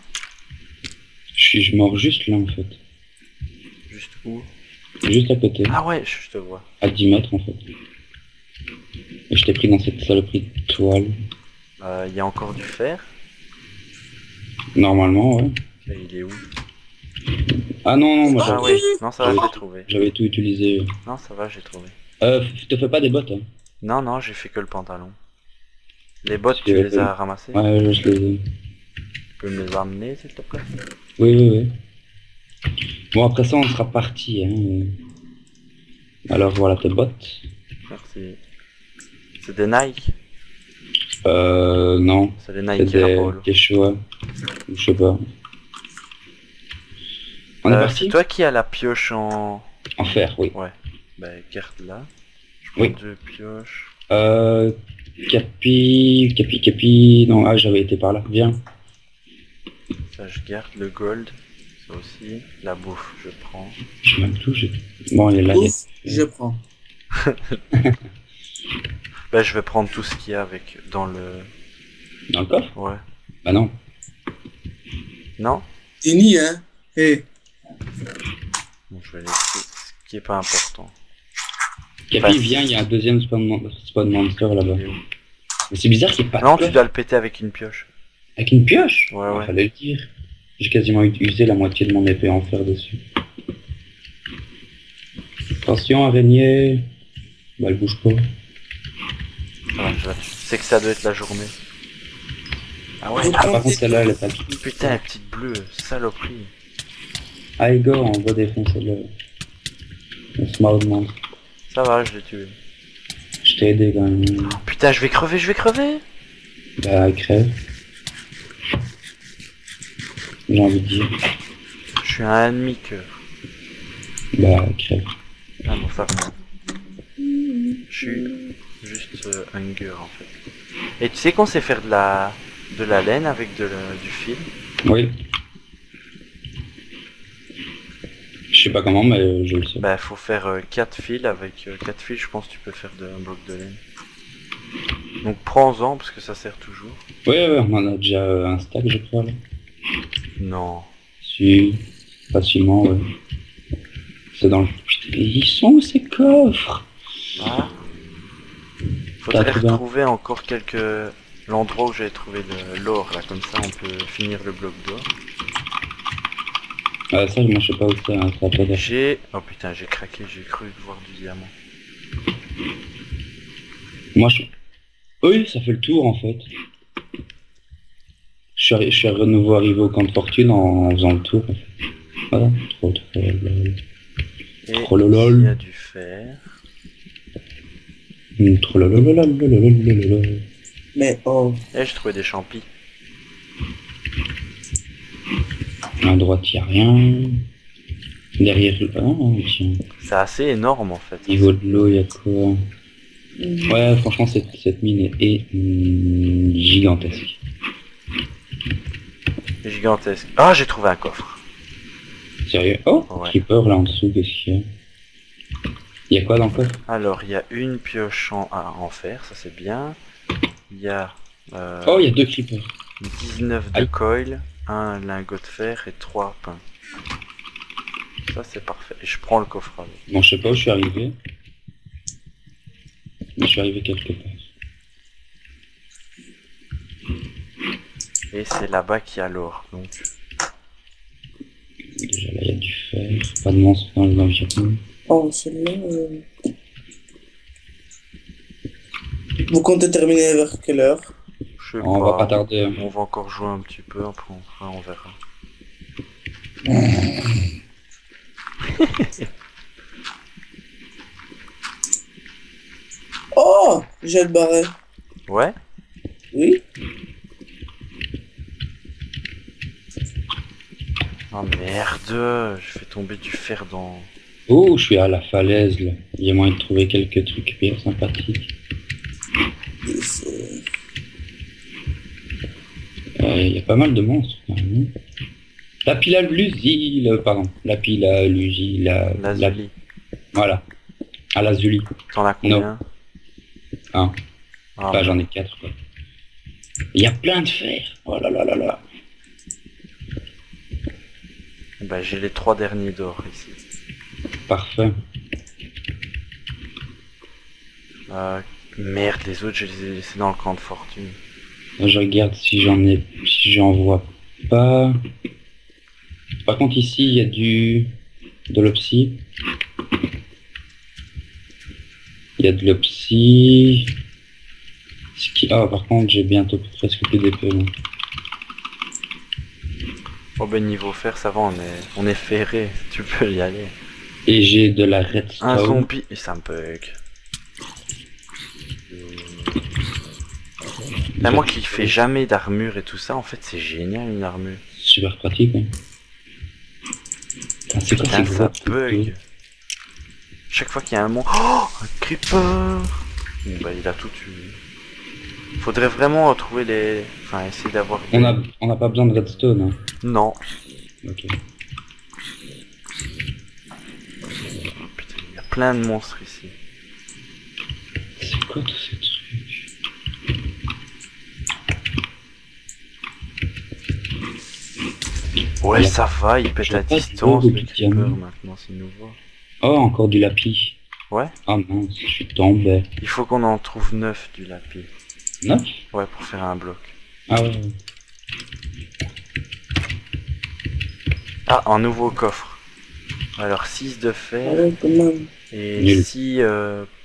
Je suis je mors juste là en fait. Juste où? Juste à côté. Ah ouais, je je te vois. À 10 mètres en fait. Et je t'ai pris dans cette saloperie de toile. Euh, Il y a encore du fer? Normalement, ouais. Mais il est où Ah non, non, moi Ah j'avais ouais, non ça va, je l'ai trouvé. j'avais tout utilisé. Non, ça va, j'ai trouvé. Euh, te fais pas des bottes, hein. Non, non, j'ai fait que le pantalon. Les bottes, Tu tu les as- ramassées Ouais, je les ai. Tu peux me les amener, s'il te plaît? Oui, oui, oui. Bon, après ça, on sera parti. Hein. Alors voilà tes bottes. Merci. C'est des Nike? Euh, non. C'est des C'est Nike Je sais pas. On est Euh, parti c'est toi qui as la pioche en... En fer, oui. Bah, garde-la. Je prends Oui. deux pioches. Euh, Capi, Capi, Capi. Non, ah, j'avais été par là. Viens. Ça, je garde. Le gold, ça aussi. La bouffe, je prends. Je sais même j'ai- Bon, il est là. est- Ouf, je prends. Bah, je vais prendre tout ce qu'il y a avec dans le... Dans le coffre? Ouais. Bah non. Non? Tini, hein Eh, Bon, je vais laisser ce qui est pas important. Capi, Bah, viens, il y a un deuxième spawn, mon- spawn monster là-bas. Mais c'est bizarre qu'il n'y ait pas Non, de tu dois le péter avec une pioche. Avec une pioche? Ouais, ouais. Fallait le dire. J'ai quasiment usé la moitié de mon épée en fer dessus. Attention, araignée. Bah, elle bouge pas. Ah, je... C'est que ça doit être la journée. Ah ouais, Ah, par contre, celle-là, elle est pas putain, la petite bleue, saloperie. Ah, Igor, on va défoncer le. Le. Ça va, je l'ai tué. Je t'ai aidé quand même. Oh, putain, je vais crever, je vais crever Bah, crève. J'ai envie de dire. Je suis un demi-cœur. Bah, crève. Ah non, ça. Je suis juste euh, hunger en fait. Et tu sais qu'on sait faire de la de la laine avec de la- du fil? Oui. Je sais pas comment, mais je le sais. Bah faut faire 4 fils avec 4 fils je pense que tu peux faire de, un bloc de laine. Donc prends-en parce que ça sert toujours. Oui, ouais, on en a déjà euh, un stack, je crois. Là. Non. Si, facilement, ouais. C'est dans le... Putain, ils sont où ces coffres Ah. Faudrait retrouver encore quelques l'endroit où j'avais trouvé le- l'or là comme ça on peut finir le bloc d'or. Ah, ça, je sais pas où c'est, hein, ça pas. J'ai oh putain j'ai craqué j'ai cru voir du diamant. Moi, je... Oui, ça fait le tour, en fait. Je suis, arri- je suis à nouveau arrivé au camp de fortune en, en faisant le tour. en fait. Voilà, trop, trop, il y a du fer? Hum, trop mais oh. Et j'ai trouvé des champis. À droite, y a rien. Derrière, le- ah, tiens. C'est assez énorme en fait. Niveau de l'eau, y a quoi? Ouais, franchement, cette, cette mine est, est, hum, gigantesque. Gigantesque. Ah, j'ai trouvé un coffre. Sérieux? Oh, Ouais. Creeper là en dessous, qu'est-ce qu'il y a? Il y a quoi dans le coffre? Alors, il y a une pioche en, ah, en fer, ça c'est bien. Il y a euh, Oh, il y a deux creepers. 19 de Aïe. coil, un lingot de fer et 3 pains. Ça c'est parfait. Et je prends le coffre avec. Bon, je sais pas où je suis arrivé. Mais je suis arrivé quelque part. Et c'est là-bas qu'il y a l'or. Donc, Déjà là, il y a du fer. Pas de monstre dans les environs. Oh, celle-là. euh. Vous comptez terminer vers quelle heure? Je sais On va pas tarder. hein. On va encore jouer un petit peu, après on, fera- on verra. Oh J'ai le barret. Ouais? Oui Oh merde, je fais tomber du fer dans... Oh, je suis à la falaise là. Il y a moyen de trouver quelques trucs bien sympathiques. Il y a pas mal de monstres quand. Hein. La pile à l'usile, pardon. La pile à l'usile. La, la... Voilà. À l'azuli. T'en as combien? Un. Ah, j'en ai quatre. Il y a plein de fer. Oh là là là là. Bah, j'ai les trois derniers d'or ici. Parfait. Euh, merde, les autres, je les ai laissés dans le camp de fortune. Je regarde si j'en ai, si j'en vois pas. Par contre, ici, il y a du, de l'opsie. Il y a de l'opsie. Ce qui, ah, par contre, j'ai bientôt presque plus d'épée. Oh ben niveau fer, ça va, on est, on est ferré, tu peux y aller. Et j'ai de la Un redstone. zombie, et ça me bug. Là, moi qui fais jamais d'armure et tout ça, en fait c'est génial une armure. Super pratique. hein. Putain, C'est quoi Putain, ça gros bug. Chaque fois qu'il y a un monstre... Oh Un creeper Bon, Bah il a tout tué. Faudrait vraiment trouver les... Enfin essayer d'avoir... On a, on n'a pas besoin de redstone. hein. Non. Ok. Oh, putain, il y a plein de monstres ici. C'est quoi tous ces trucs Ouais Il ça va, il pète à de distance de creeper diamants. maintenant s'il nous voit. Oh, encore du lapis. Ouais. Ah mince, je suis tombé. Il faut qu'on en trouve neuf du lapis. Neuf? Ouais pour faire un bloc. Ah ouais. Ah, un nouveau coffre. Alors 6 de fer Ouais, même. Et Nul. 6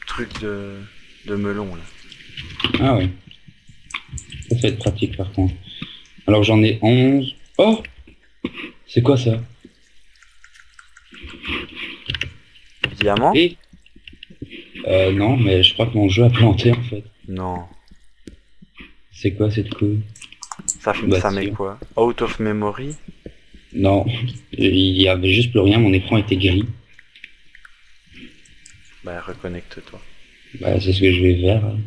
trucs de, de melon là. Ah ouais. Ça, va être pratique par contre. Alors j'en ai 11. Oh C'est quoi ça? Diamant? Et Euh, non, mais je crois que mon jeu a planté en fait. Non. C'est quoi cette couille? Ça, fait Bah, ça met quoi? Out of memory? Non, il y avait juste plus rien, mon écran était gris. Bah reconnecte-toi. Bah, c'est ce que je vais faire. hein.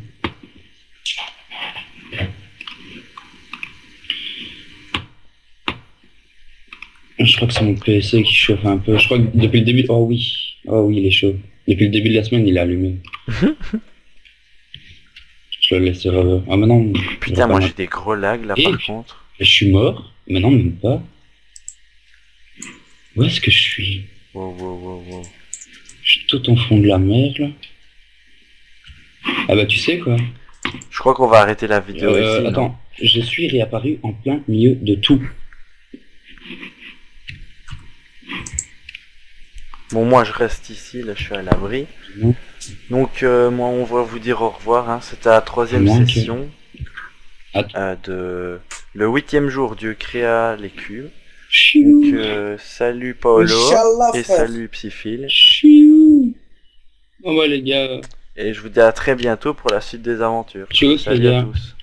Je crois que c'est mon PC qui chauffe un peu. Je crois que depuis le début... Oh oui, oh oui, il est chaud. Depuis le début de la semaine, il est allumé. je le laisse... euh, Ah mais non. Putain, moi j'ai des gros lags là Et- par contre. Je suis mort Maintenant, même pas. Où est-ce que je suis? Wow, wow, wow, wow. Je suis tout au fond de la mer, là. Ah bah tu sais quoi Je crois qu'on va arrêter la vidéo Euh, ici. Attends, je suis réapparu en plein milieu de tout. Bon, moi je reste ici, là je suis à l'abri. Donc, euh, moi on va vous dire au revoir. Hein. C'était la troisième session euh, de le huitième jour. Dieu créa les cubes. Chiou, Donc, euh, salut Paolo Inch'Allah, et frère. salut Psyphile. chiou. Bon bah les gars, Et je vous dis à très bientôt pour la suite des aventures. tchuss les Salut à gars. tous.